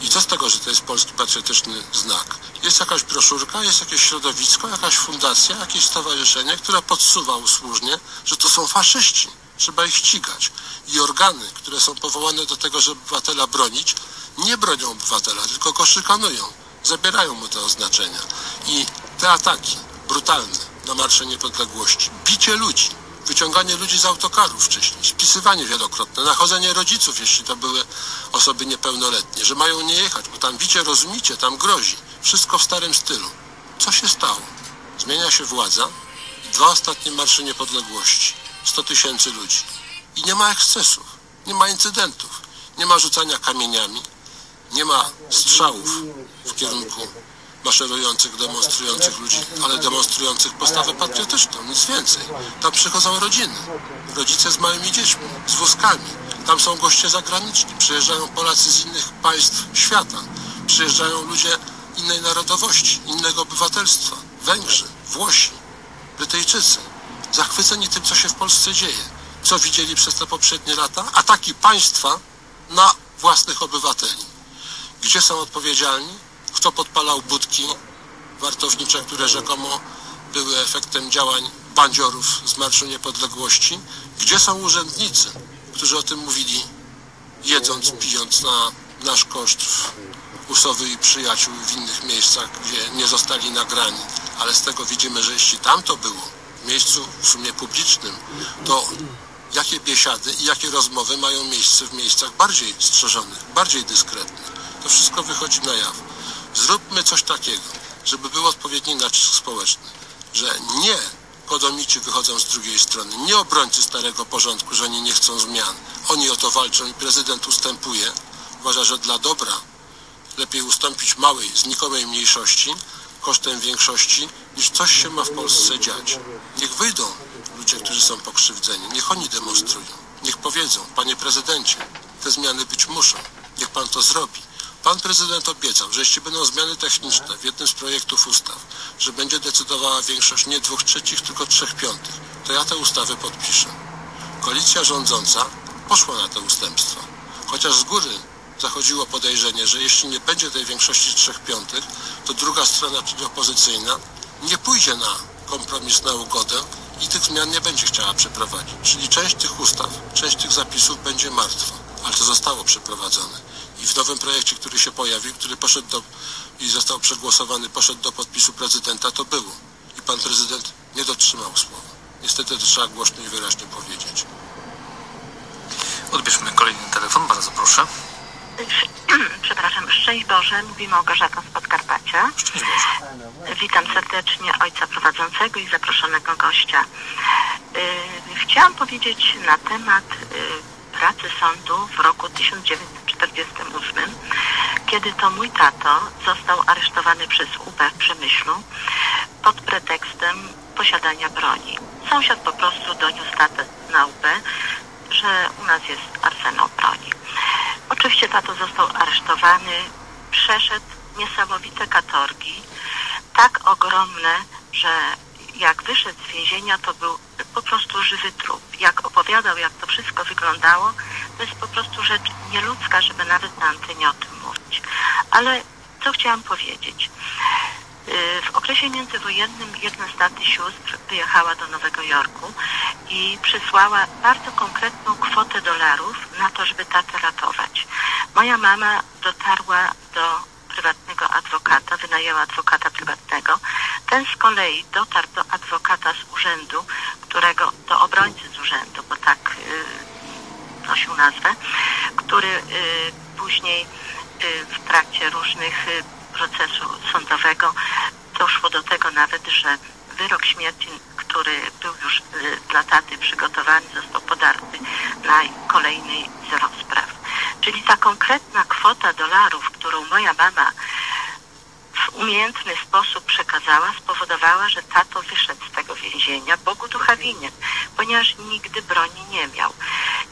I co z tego, że to jest polski patriotyczny znak? Jest jakaś broszurka, jest jakieś środowisko, jakaś fundacja, jakieś stowarzyszenie, które podsuwa usłużnie, że to są faszyści. Trzeba ich ścigać. I organy, które są powołane do tego, żeby obywatela bronić, nie bronią obywatela, tylko go szykanują. Zabierają mu te oznaczenia. I te ataki brutalne na Marsze Niepodległości, bicie ludzi, wyciąganie ludzi z autokarów wcześniej, spisywanie wielokrotne, nachodzenie rodziców, jeśli to były osoby niepełnoletnie, że mają nie jechać, bo tam wicie, rozumicie, tam grozi. Wszystko w starym stylu. Co się stało? Zmienia się władza dwa ostatnie marsze niepodległości. 100 tysięcy ludzi. I nie ma ekscesów, nie ma incydentów, nie ma rzucania kamieniami, nie ma strzałów w kierunku maszerujących, demonstrujących ludzi, ale demonstrujących postawę patriotyczną, nic więcej. Tam przychodzą rodziny, rodzice z małymi dziećmi, z wózkami. Tam są goście zagraniczni, przyjeżdżają Polacy z innych państw świata, przyjeżdżają ludzie innej narodowości, innego obywatelstwa, Węgrzy, Włosi, Brytyjczycy, zachwyceni tym, co się w Polsce dzieje, co widzieli przez te poprzednie lata, ataki państwa na własnych obywateli. Gdzie są odpowiedzialni? Kto podpalał budki wartownicze, które rzekomo były efektem działań bandziorów z Marszu Niepodległości? Gdzie są urzędnicy, którzy o tym mówili, jedząc, pijąc na nasz koszt Usowy i przyjaciół w innych miejscach, gdzie nie zostali nagrani? Ale z tego widzimy, że jeśli tam to było, w miejscu w sumie publicznym, to jakie biesiady i jakie rozmowy mają miejsce w miejscach bardziej strzeżonych, bardziej dyskretnych. To wszystko wychodzi na jaw. Zróbmy coś takiego, żeby był odpowiedni nacisk społeczny, że nie kodomici wychodzą z drugiej strony, nie obrońcy starego porządku, że oni nie chcą zmian. Oni o to walczą i prezydent ustępuje. Uważa, że dla dobra lepiej ustąpić małej, znikomej mniejszości kosztem większości, niż coś się ma w Polsce dziać. Niech wyjdą ludzie, którzy są pokrzywdzeni, niech oni demonstrują. Niech powiedzą, panie prezydencie, te zmiany być muszą. niech pan to zrobi. Pan prezydent obiecał, że jeśli będą zmiany techniczne w jednym z projektów ustaw, że będzie decydowała większość nie dwóch trzecich, tylko trzech piątych, to ja tę ustawę podpiszę. Koalicja rządząca poszła na te ustępstwa. Chociaż z góry zachodziło podejrzenie, że jeśli nie będzie tej większości trzech piątych, to druga strona, czyli opozycyjna, nie pójdzie na kompromis, na ugodę i tych zmian nie będzie chciała przeprowadzić. Czyli część tych ustaw, część tych zapisów będzie martwa. Ale to zostało przeprowadzone. I w nowym projekcie, który się pojawił, który poszedł do i został przegłosowany, poszedł do podpisu prezydenta, to było. I pan prezydent nie dotrzymał słowa. Niestety to trzeba głośno i wyraźnie powiedzieć. Odbierzmy kolejny telefon, bardzo proszę. Przepraszam, szczęść Boże, mówi Małgorzata z Podkarpacia. Szczęść Boże. Witam serdecznie ojca prowadzącego i zaproszonego gościa. Yy, Chciałam powiedzieć na temat yy, pracy sądu w roku 1948, kiedy to mój tato został aresztowany przez UB w Przemyślu pod pretekstem posiadania broni. Sąsiad po prostu doniósł tatę na UB, że u nas jest arsenał broni. Oczywiście tato został aresztowany, przeszedł niesamowite katorgi, tak ogromne, że jak wyszedł z więzienia, to był po prostu żywy trup. Jak opowiadał, jak to wszystko wyglądało, to jest po prostu rzecz nieludzka, żeby nawet na antenie o tym mówić. Ale co chciałam powiedzieć? Yy, W okresie międzywojennym jedna z taty sióstr wyjechała do Nowego Jorku i przysłała bardzo konkretną kwotę dolarów na to, żeby tatę ratować. Moja mama dotarła do prywatnego adwokata, wynajęła adwokata prywatnego. Ten z kolei dotarł do adwokata z urzędu, którego, do obrońcy z urzędu, bo tak yy, nosił nazwę, który y, później y, w trakcie różnych y, procesu sądowego doszło do tego nawet, że wyrok śmierci, który był już y, dla taty przygotowany, został podarty na kolejnej z rozpraw. Czyli ta konkretna kwota dolarów, którą moja mama w umiejętny sposób przekazała, spowodowała, że tato wyszedł z tego więzienia, Bogu ducha winien, ponieważ nigdy broni nie miał.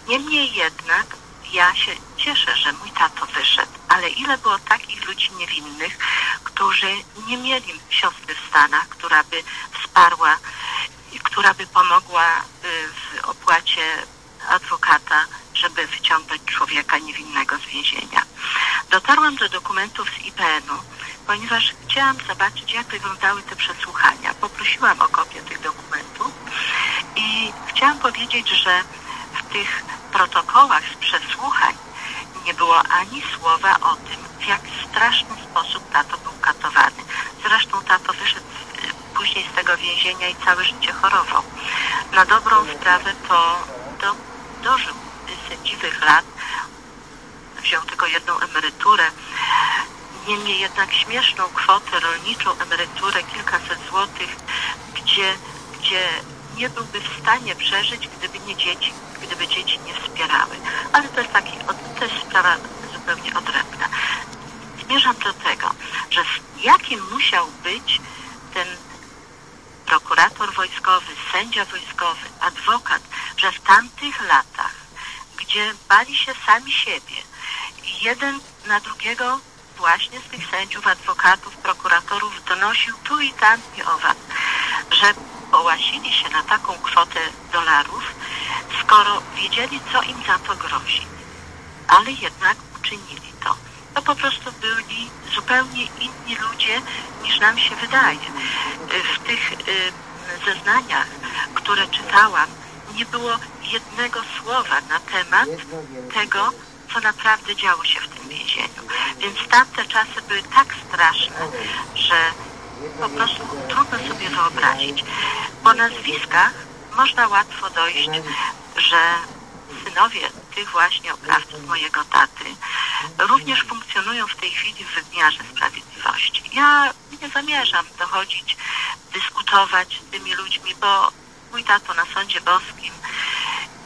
Niemniej jednak ja się cieszę, że mój tato wyszedł, ale ile było takich ludzi niewinnych, którzy nie mieli siostry w Stanach, która by wsparła, i która by pomogła y, w opłacie adwokata, żeby wyciągnąć człowieka niewinnego z więzienia. Dotarłam do dokumentów z IPN-u, ponieważ chciałam zobaczyć, jak wyglądały te przesłuchania. Poprosiłam o kopię tych dokumentów i chciałam powiedzieć, że w tych protokołach z przesłuchań nie było ani słowa o tym, w jak straszny sposób tato był katowany. Zresztą tato wyszedł y, później z tego więzienia i całe życie chorował. Na dobrą sprawę to do, dożył sędziwych lat, wziął tylko jedną emeryturę. Niemniej jednak śmieszną kwotę, rolniczą emeryturę, kilkaset złotych, gdzie, gdzie nie byłby w stanie przeżyć, gdyby nie dzieci, gdyby dzieci nie wspierały. Ale to jest taki, to jest sprawa zupełnie odrębna. Zmierzam do tego, że jakim musiał być ten prokurator wojskowy, sędzia wojskowy, adwokat, że w tamtych latach, gdzie bali się sami siebie, jeden na drugiego właśnie z tych sędziów, adwokatów, prokuratorów donosił tu i tam i owad, że połasili się na taką kwotę dolarów, skoro wiedzieli, co im za to grozi. Ale jednak uczynili to. Po prostu byli zupełnie inni ludzie, niż nam się wydaje. W tych y, zeznaniach, które czytałam, nie było jednego słowa na temat tego, co naprawdę działo się w tym więzieniu. Więc tamte czasy były tak straszne, że po prostu trudno sobie wyobrazić. Po nazwiskach można łatwo dojść, że synowie tych właśnie oprawców mojego taty również funkcjonują w tej chwili w wymiarze sprawiedliwości. Ja nie zamierzam dochodzić, dyskutować z tymi ludźmi, bo mój tato na sądzie boskim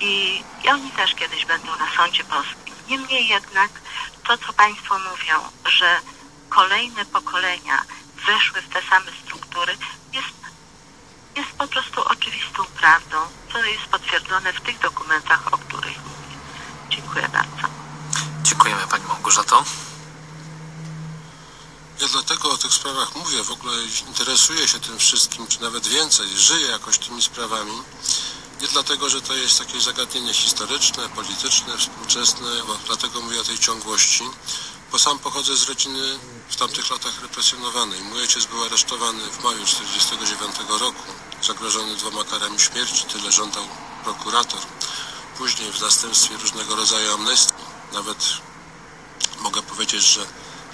i, i oni też kiedyś będą na sądzie boskim. Niemniej jednak to, co Państwo mówią, że kolejne pokolenia weszły w te same struktury, jest, jest po prostu oczywistą prawdą, co jest potwierdzone w tych dokumentach, o których mówię. Dziękuję bardzo. Dziękujemy Pani Małgorzato. Ja dlatego o tych sprawach mówię, w ogóle interesuję się tym wszystkim, czy nawet więcej, żyję jakoś tymi sprawami. Nie dlatego, że to jest jakieś zagadnienie historyczne, polityczne, współczesne, dlatego mówię o tej ciągłości, bo sam pochodzę z rodziny w tamtych latach represjonowanej. Mój ojciec był aresztowany w maju 1949 roku, zagrożony dwoma karami śmierci, tyle żądał prokurator. Później w następstwie różnego rodzaju amnestii, nawet mogę powiedzieć, że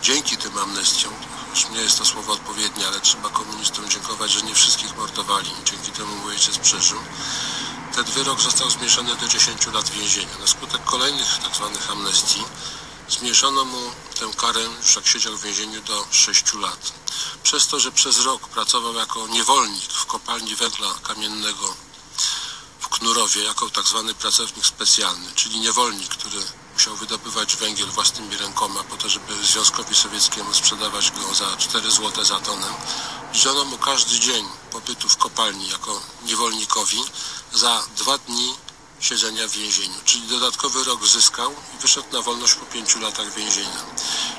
dzięki tym amnestiom, już nie jest to słowo odpowiednie, ale trzeba komunistom dziękować, że nie wszystkich mordowali. Dzięki temu mój ojciec przeżył. Ten wyrok został zmniejszony do 10 lat więzienia. Na skutek kolejnych tak zwanych amnestii zmniejszono mu tę karę, już jak siedział w więzieniu, do 6 lat. Przez to, że przez rok pracował jako niewolnik w kopalni węgla kamiennego w Knurowie, jako tak zwany pracownik specjalny, czyli niewolnik, który musiał wydobywać węgiel własnymi rękoma po to, żeby Związkowi Sowieckiemu sprzedawać go za 4 zł za tonę. Liczono mu każdy dzień pobytu w kopalni jako niewolnikowi za dwa dni siedzenia w więzieniu, czyli dodatkowy rok zyskał i wyszedł na wolność po pięciu latach więzienia.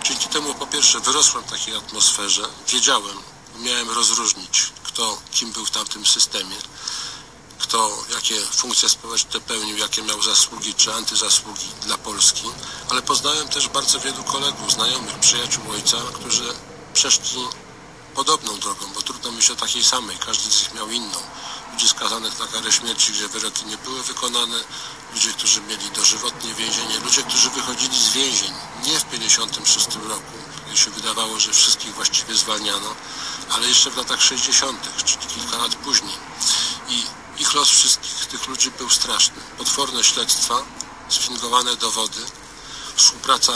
Dzięki temu po pierwsze wyrosłem w takiej atmosferze, wiedziałem, umiałem rozróżnić, kto kim był w tamtym systemie, kto jakie funkcje społeczne pełnił, jakie miał zasługi czy antyzasługi dla Polski, ale poznałem też bardzo wielu kolegów, znajomych, przyjaciół ojca, którzy przeszli podobną drogą, bo trudno myśleć o takiej samej, każdy z nich miał inną. Ludzi skazanych na karę śmierci, gdzie wyroki nie były wykonane, ludzie, którzy mieli dożywotnie więzienie, ludzie, którzy wychodzili z więzień nie w 56 roku, kiedy się wydawało, że wszystkich właściwie zwalniano, ale jeszcze w latach 60., czyli kilka lat później. I ich los wszystkich tych ludzi był straszny. Potworne śledztwa, sfingowane dowody, współpraca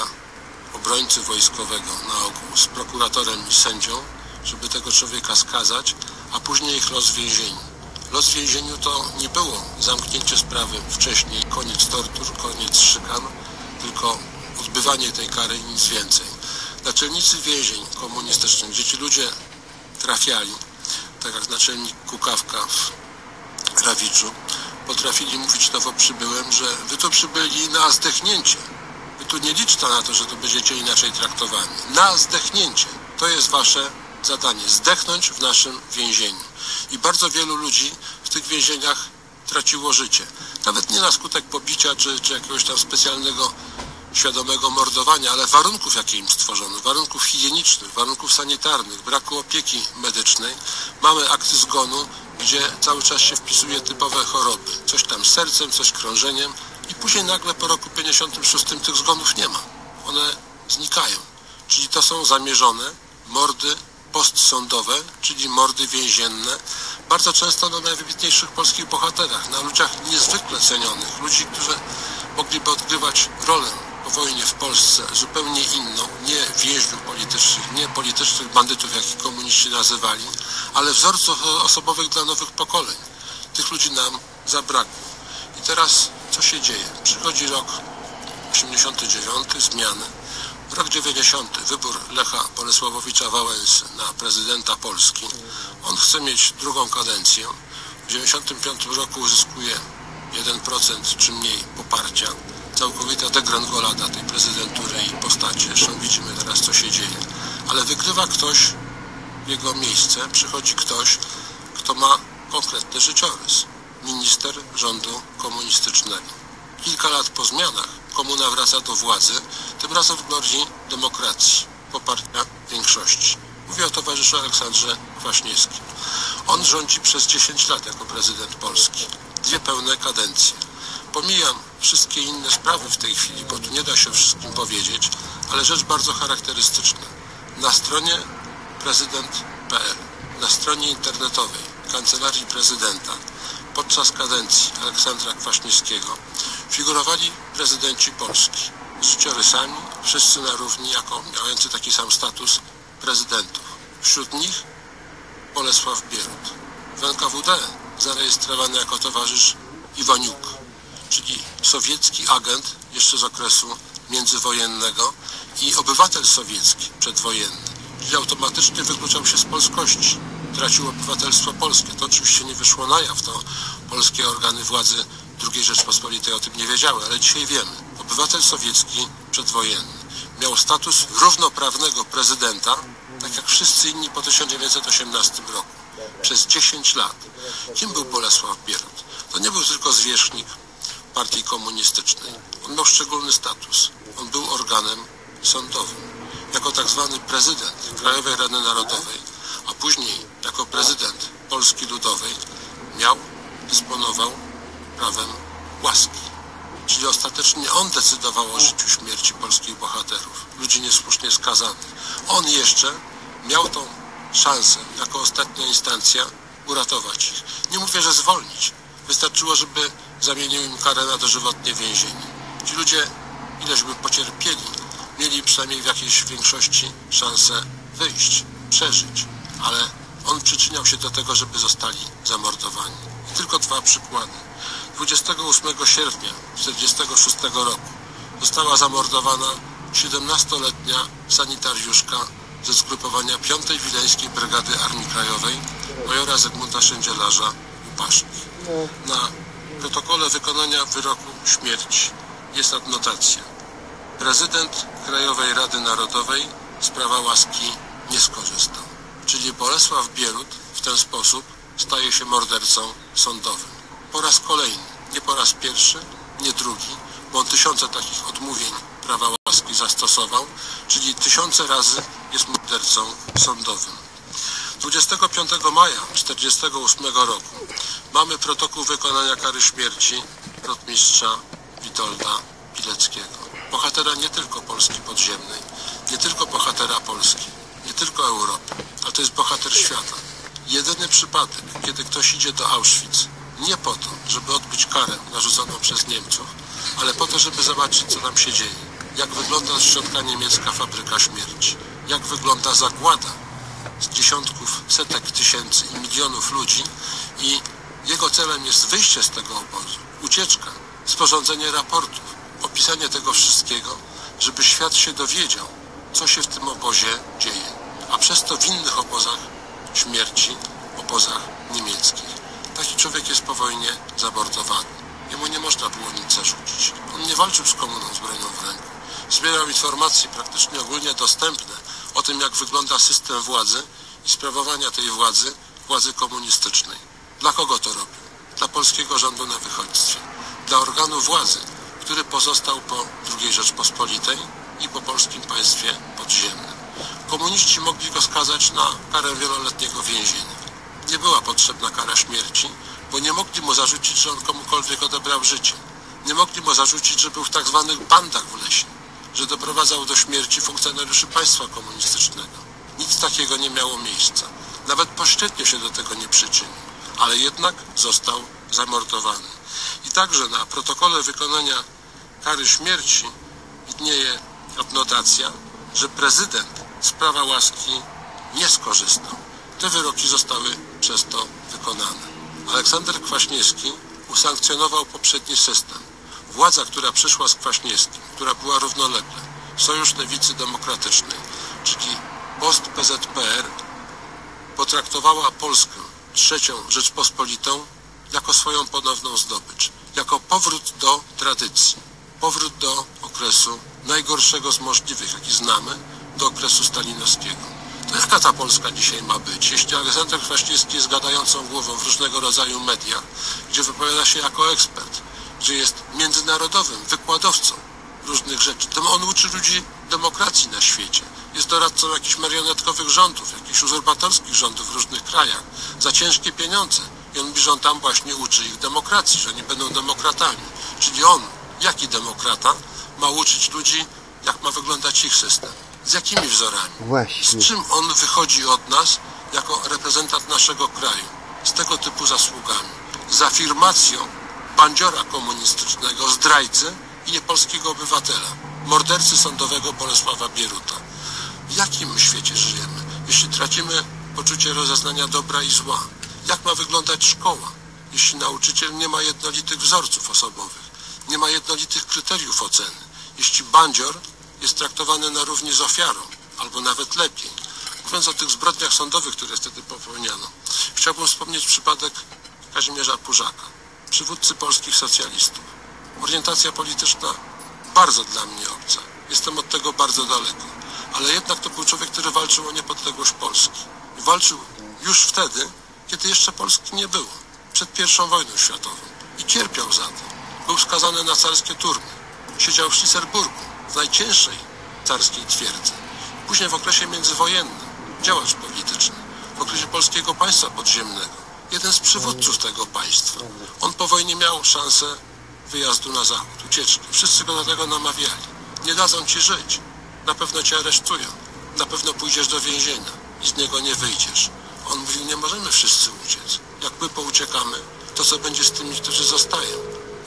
obrońcy wojskowego na ogół z prokuratorem i sędzią, żeby tego człowieka skazać, a później ich los w więzieniu. Los w więzieniu to nie było zamknięcie sprawy wcześniej, koniec tortur, koniec szykan, tylko odbywanie tej kary i nic więcej. Naczelnicy więzień komunistycznych, gdzie ci ludzie trafiali, tak jak naczelnik Kukawka w Rawiczu, potrafili mówić nowo przybyłem, że wy tu przybyli na zdechnięcie. Wy tu nie liczcie na to, że tu będziecie inaczej traktowani. Na zdechnięcie. To jest wasze zadanie. Zdechnąć w naszym więzieniu. I bardzo wielu ludzi w tych więzieniach traciło życie. Nawet nie na skutek pobicia czy, czy jakiegoś tam specjalnego świadomego mordowania, ale warunków, jakie im stworzono, warunków higienicznych, warunków sanitarnych, braku opieki medycznej. Mamy akty zgonu, gdzie cały czas się wpisuje typowe choroby. Coś tam z sercem, coś krążeniem i później nagle po roku 56 tych zgonów nie ma. One znikają. Czyli to są zamierzone mordy postsądowe, czyli mordy więzienne, bardzo często na najwybitniejszych polskich bohaterach, na ludziach niezwykle cenionych, ludzi, którzy mogliby odgrywać rolę wojnie w Polsce zupełnie inną, nie więźniów politycznych, nie politycznych bandytów, jak komuniści nazywali, ale wzorców osobowych dla nowych pokoleń. Tych ludzi nam zabrakło. I teraz co się dzieje? Przychodzi rok 89, zmiany. Rok 90, wybór Lecha Bolesławowicza Wałęsy na prezydenta Polski. On chce mieć drugą kadencję. W 95 roku uzyskuje 1% czy mniej poparcia. Całkowita degrangolada tej prezydentury i postaci. Zresztą widzimy teraz, co się dzieje. Ale wygrywa ktoś w jego miejsce. Przychodzi ktoś, kto ma konkretny życiorys. Minister rządu komunistycznego. Kilka lat po zmianach komuna wraca do władzy, tym razem w glorii demokracji, poparcia większości. Mówię o towarzyszu Aleksandrze Kwaśniewskim. On rządzi przez 10 lat jako prezydent Polski. Dwie pełne kadencje. Pomijam wszystkie inne sprawy w tej chwili, bo tu nie da się wszystkim powiedzieć, ale rzecz bardzo charakterystyczna. Na stronie prezydent.pl, na stronie internetowej Kancelarii Prezydenta podczas kadencji Aleksandra Kwaśniewskiego figurowali prezydenci Polski z życiorysami, wszyscy na równi, jako mający taki sam status prezydentów. Wśród nich Bolesław Bierut. W NKWD zarejestrowany jako towarzysz Iwaniuk, czyli sowiecki agent jeszcze z okresu międzywojennego i obywatel sowiecki przedwojenny, czyli automatycznie wykluczał się z polskości tracił obywatelstwo polskie. To oczywiście nie wyszło na jaw, to polskie organy władzy II Rzeczpospolitej o tym nie wiedziały, ale dzisiaj wiemy. Obywatel sowiecki przedwojenny miał status równoprawnego prezydenta, tak jak wszyscy inni po 1918 roku, przez 10 lat. Kim był Bolesław Bierut? To nie był tylko zwierzchnik partii komunistycznej. On miał szczególny status. On był organem sądowym. Jako tak zwany prezydent Krajowej Rady Narodowej, a później jako prezydent Polski Ludowej miał, dysponował prawem łaski. Czyli ostatecznie on decydował o życiu śmierci polskich bohaterów, ludzi niesłusznie skazanych. On jeszcze miał tą szansę, jako ostatnia instancja, uratować ich. Nie mówię, że zwolnić. Wystarczyło, żeby zamienił im karę na dożywotnie więzienie. Ci ludzie, ileś by pocierpieli, mieli przynajmniej w jakiejś większości szansę wyjść, przeżyć. Ale on przyczyniał się do tego, żeby zostali zamordowani. I tylko dwa przykłady. 28 sierpnia 1946 roku została zamordowana 17-letnia sanitariuszka ze zgrupowania 5. Wileńskiej Brygady Armii Krajowej majora Zygmunta Szędzielarza Łupaszki. Na protokole wykonania wyroku śmierci jest adnotacja. Prezydent Krajowej Rady Narodowej z prawa łaski nie skorzystał. Czyli Bolesław Bierut w ten sposób staje się mordercą sądowym. Po raz kolejny, nie po raz pierwszy, nie drugi, bo on tysiące takich odmówień prawa łaski zastosował, czyli tysiące razy jest mordercą sądowym. 25 maja 1948 roku mamy protokół wykonania kary śmierci rotmistrza Witolda Pileckiego. Bohatera nie tylko Polski podziemnej, nie tylko bohatera Polski, nie tylko Europy, ale to jest bohater świata. Jedyny przypadek, kiedy ktoś idzie do Auschwitz, nie po to, żeby odbyć karę narzuconą przez Niemców, ale po to, żeby zobaczyć, co tam się dzieje. Jak wygląda z środka niemiecka fabryka śmierci. Jak wygląda zagłada z dziesiątków, setek tysięcy i milionów ludzi i jego celem jest wyjście z tego obozu, ucieczka, sporządzenie raportów, opisanie tego wszystkiego, żeby świat się dowiedział, co się w tym obozie dzieje, a przez to w innych obozach śmierci, obozach niemieckich. Taki człowiek jest po wojnie zamordowany. Jemu nie można było nic zarzucić. On nie walczył z komuną z bronią w ręku. Zbierał informacje praktycznie ogólnie dostępne o tym, jak wygląda system władzy i sprawowania tej władzy, władzy komunistycznej. Dla kogo to robił? Dla polskiego rządu na wychodźstwie. Dla organu władzy, który pozostał po II Rzeczpospolitej i po polskim państwie podziemnym. Komuniści mogli go skazać na karę wieloletniego więzienia. Nie była potrzebna kara śmierci, bo nie mogli mu zarzucić, że on komukolwiek odebrał życie. Nie mogli mu zarzucić, że był w tak zwanych bandach w lesie, że doprowadzał do śmierci funkcjonariuszy państwa komunistycznego. Nic takiego nie miało miejsca. Nawet pośrednio się do tego nie przyczynił, ale jednak został zamordowany. I także na protokole wykonania kary śmierci widnieje adnotacja, że prezydent z prawa łaski nie skorzystał. Te wyroki zostały przez to wykonane. Aleksander Kwaśniewski usankcjonował poprzedni system. Władza, która przyszła z Kwaśniewskim, która była równolegle, Sojusz Lewicy Demokratycznej, czyli post-PZPR, potraktowała Polskę, trzecią Rzeczpospolitą, jako swoją ponowną zdobycz, jako powrót do tradycji, powrót do okresu najgorszego z możliwych, jaki znamy, do okresu stalinowskiego. To jaka ta Polska dzisiaj ma być? Jeśli Aleksander Kwaśniewski jest gadającą głową w różnego rodzaju mediach, gdzie wypowiada się jako ekspert, gdzie jest międzynarodowym wykładowcą różnych rzeczy, to on uczy ludzi demokracji na świecie. Jest doradcą jakichś marionetkowych rządów, jakichś uzurpatorskich rządów w różnych krajach za ciężkie pieniądze. I on mówi, że on tam właśnie uczy ich demokracji, że oni będą demokratami. Czyli on, jaki demokrata, ma uczyć ludzi, jak ma wyglądać ich system. Z jakimi wzorami? Właśnie. Z czym on wychodzi od nas jako reprezentant naszego kraju? Z tego typu zasługami. Z afirmacją bandziora komunistycznego, zdrajcy i niepolskiego obywatela, mordercy sądowego Bolesława Bieruta. W jakim świecie żyjemy, jeśli tracimy poczucie rozeznania dobra i zła? Jak ma wyglądać szkoła, jeśli nauczyciel nie ma jednolitych wzorców osobowych, nie ma jednolitych kryteriów oceny? Jeśli bandzior jest traktowany na równi z ofiarą, albo nawet lepiej. Mówiąc o tych zbrodniach sądowych, które wtedy popełniano, chciałbym wspomnieć przypadek Kazimierza Purzaka. Przywódcy polskich socjalistów. Orientacja polityczna bardzo dla mnie obca. Jestem od tego bardzo daleko. Ale jednak to był człowiek, który walczył o niepodległość Polski. I walczył już wtedy, kiedy jeszcze Polski nie było. Przed I wojną światową. I cierpiał za to. Był skazany na carskie turny. Siedział w Szliserburgu, w najcięższej carskiej twierdzy. Później w okresie międzywojennym działacz polityczny. W okresie polskiego państwa podziemnego. Jeden z przywódców tego państwa. On po wojnie miał szansę wyjazdu na zachód, ucieczki. Wszyscy go do tego namawiali. Nie dadzą ci żyć. Na pewno cię aresztują. Na pewno pójdziesz do więzienia i z niego nie wyjdziesz. On mówił, nie możemy wszyscy uciec. Jak my pouciekamy, to co będzie z tymi, którzy zostają?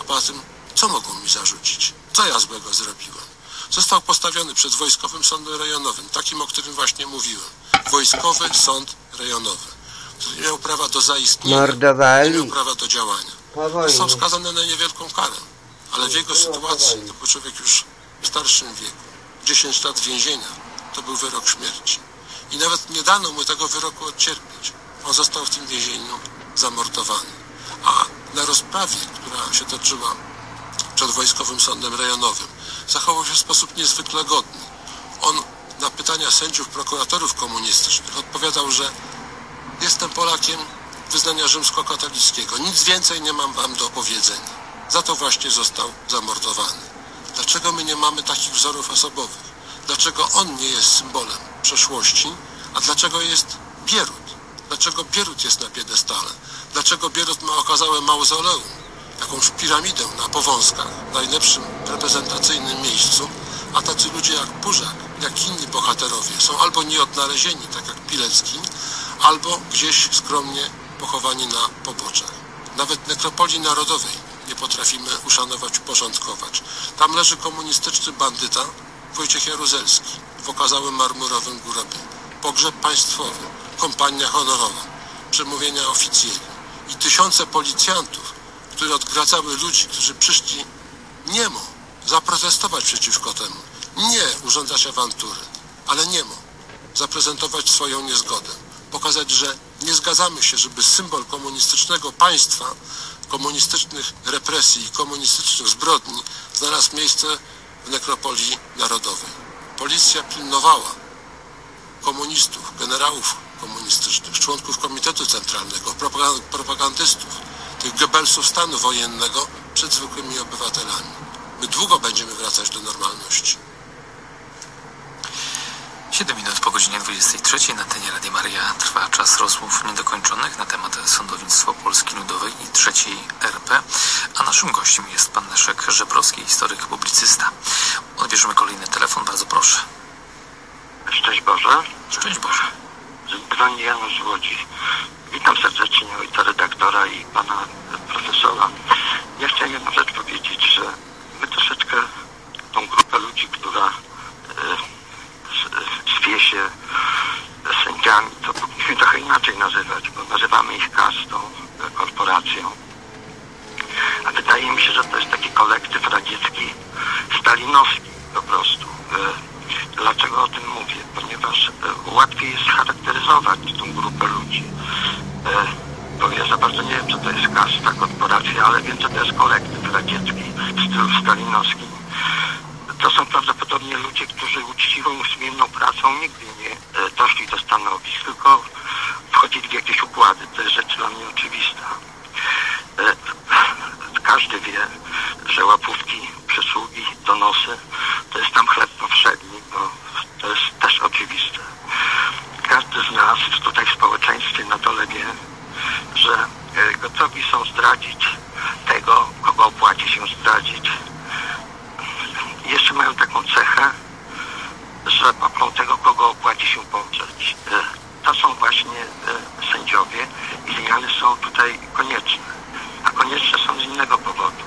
A poza tym, co mogą mi zarzucić? Co ja złego zrobiłem? Został postawiony przed Wojskowym Sądem Rejonowym, takim, o którym właśnie mówiłem. Wojskowy Sąd Rejonowy, nie miał prawa do zaistnienia, nie Mordowali. miał prawa do działania. Wojnie. skazany na niewielką karę, ale w jego sytuacji, to był człowiek już w starszym wieku, 10 lat więzienia, to był wyrok śmierci. I nawet nie dano mu tego wyroku odcierpieć. On został w tym więzieniu zamordowany. A na rozprawie, która się toczyła przed Wojskowym Sądem Rejonowym, zachował się w sposób niezwykle godny. On na pytania sędziów, prokuratorów komunistycznych odpowiadał, że jestem Polakiem wyznania rzymskokatolickiego. Nic więcej nie mam wam do powiedzenia. Za to właśnie został zamordowany. Dlaczego my nie mamy takich wzorów osobowych? Dlaczego on nie jest symbolem przeszłości, a dlaczego jest Bierut? Dlaczego Bierut jest na piedestale? Dlaczego Bierut ma okazałe mauzoleum? Jakąś piramidę na Powązkach, w najlepszym reprezentacyjnym miejscu, a tacy ludzie jak Purzak, jak inni bohaterowie są albo nieodnalezieni, tak jak Pilecki, albo gdzieś skromnie pochowani na poboczach. Nawet nekropolii narodowej nie potrafimy uszanować, uporządkować. Tam leży komunistyczny bandyta Wojciech Jaruzelski w okazałym marmurowym grobie. Pogrzeb państwowy, kompania honorowa, przemówienia oficjeli i tysiące policjantów, które odgradzały ludzi, którzy przyszli niemo zaprotestować przeciwko temu. Nie urządzać awantury, ale niemo zaprezentować swoją niezgodę. Pokazać, że nie zgadzamy się, żeby symbol komunistycznego państwa, komunistycznych represji i komunistycznych zbrodni znalazł miejsce w nekropolii narodowej. Policja pilnowała komunistów, generałów komunistycznych, członków Komitetu Centralnego, propagan- propagandystów, tych Goebbelsów stanu wojennego przed zwykłymi obywatelami. My długo będziemy wracać do normalności. 7 minut po godzinie 23 na antenie Radia Maria trwa czas rozmów niedokończonych na temat sądownictwa Polski Ludowej i trzeciej RP, a naszym gościem jest pan Leszek Żebrowski, historyk, publicysta. Odbierzemy kolejny telefon, bardzo proszę. Szczęść Boże. Szczęść Boże. Dzwoni Janusz Łodzi. Witam serdecznie ojca redaktora i pana profesora. Ja chciałem jedną rzecz powiedzieć, że my troszeczkę tą grupę ludzi, która e, z- zwie się sędziami, to powinniśmy trochę inaczej nazywać, bo nazywamy ich kastą, e, korporacją. A wydaje mi się, że to jest taki kolektyw radziecki, stalinowski po prostu. E, Dlaczego o tym mówię? Ponieważ e, łatwiej jest charakteryzować tą grupę ludzi. Bo ja za bardzo nie wiem, co to jest kasta, korporacja, ale wiem, co to jest kolektyw radziecki w stylu stalinowskim. To są prawdopodobnie ludzie, którzy uczciwą sumienną pracą nigdy nie e, doszli do stanowisk, tylko wchodzili w jakieś układy. To jest rzecz dla mnie oczywista. E, Każdy wie, że łapówki, przysługi, donosy to jest tam chleb powszedni, bo to jest też oczywiste. Każdy z nas tutaj w społeczeństwie na dole wie, że e, gotowi są zdradzić tego, jeszcze mają taką cechę, że poprą tego, kogo opłaci się poprzeć. E, to są właśnie e, sędziowie i zmiany są tutaj konieczne. A konieczne są z innego powodu.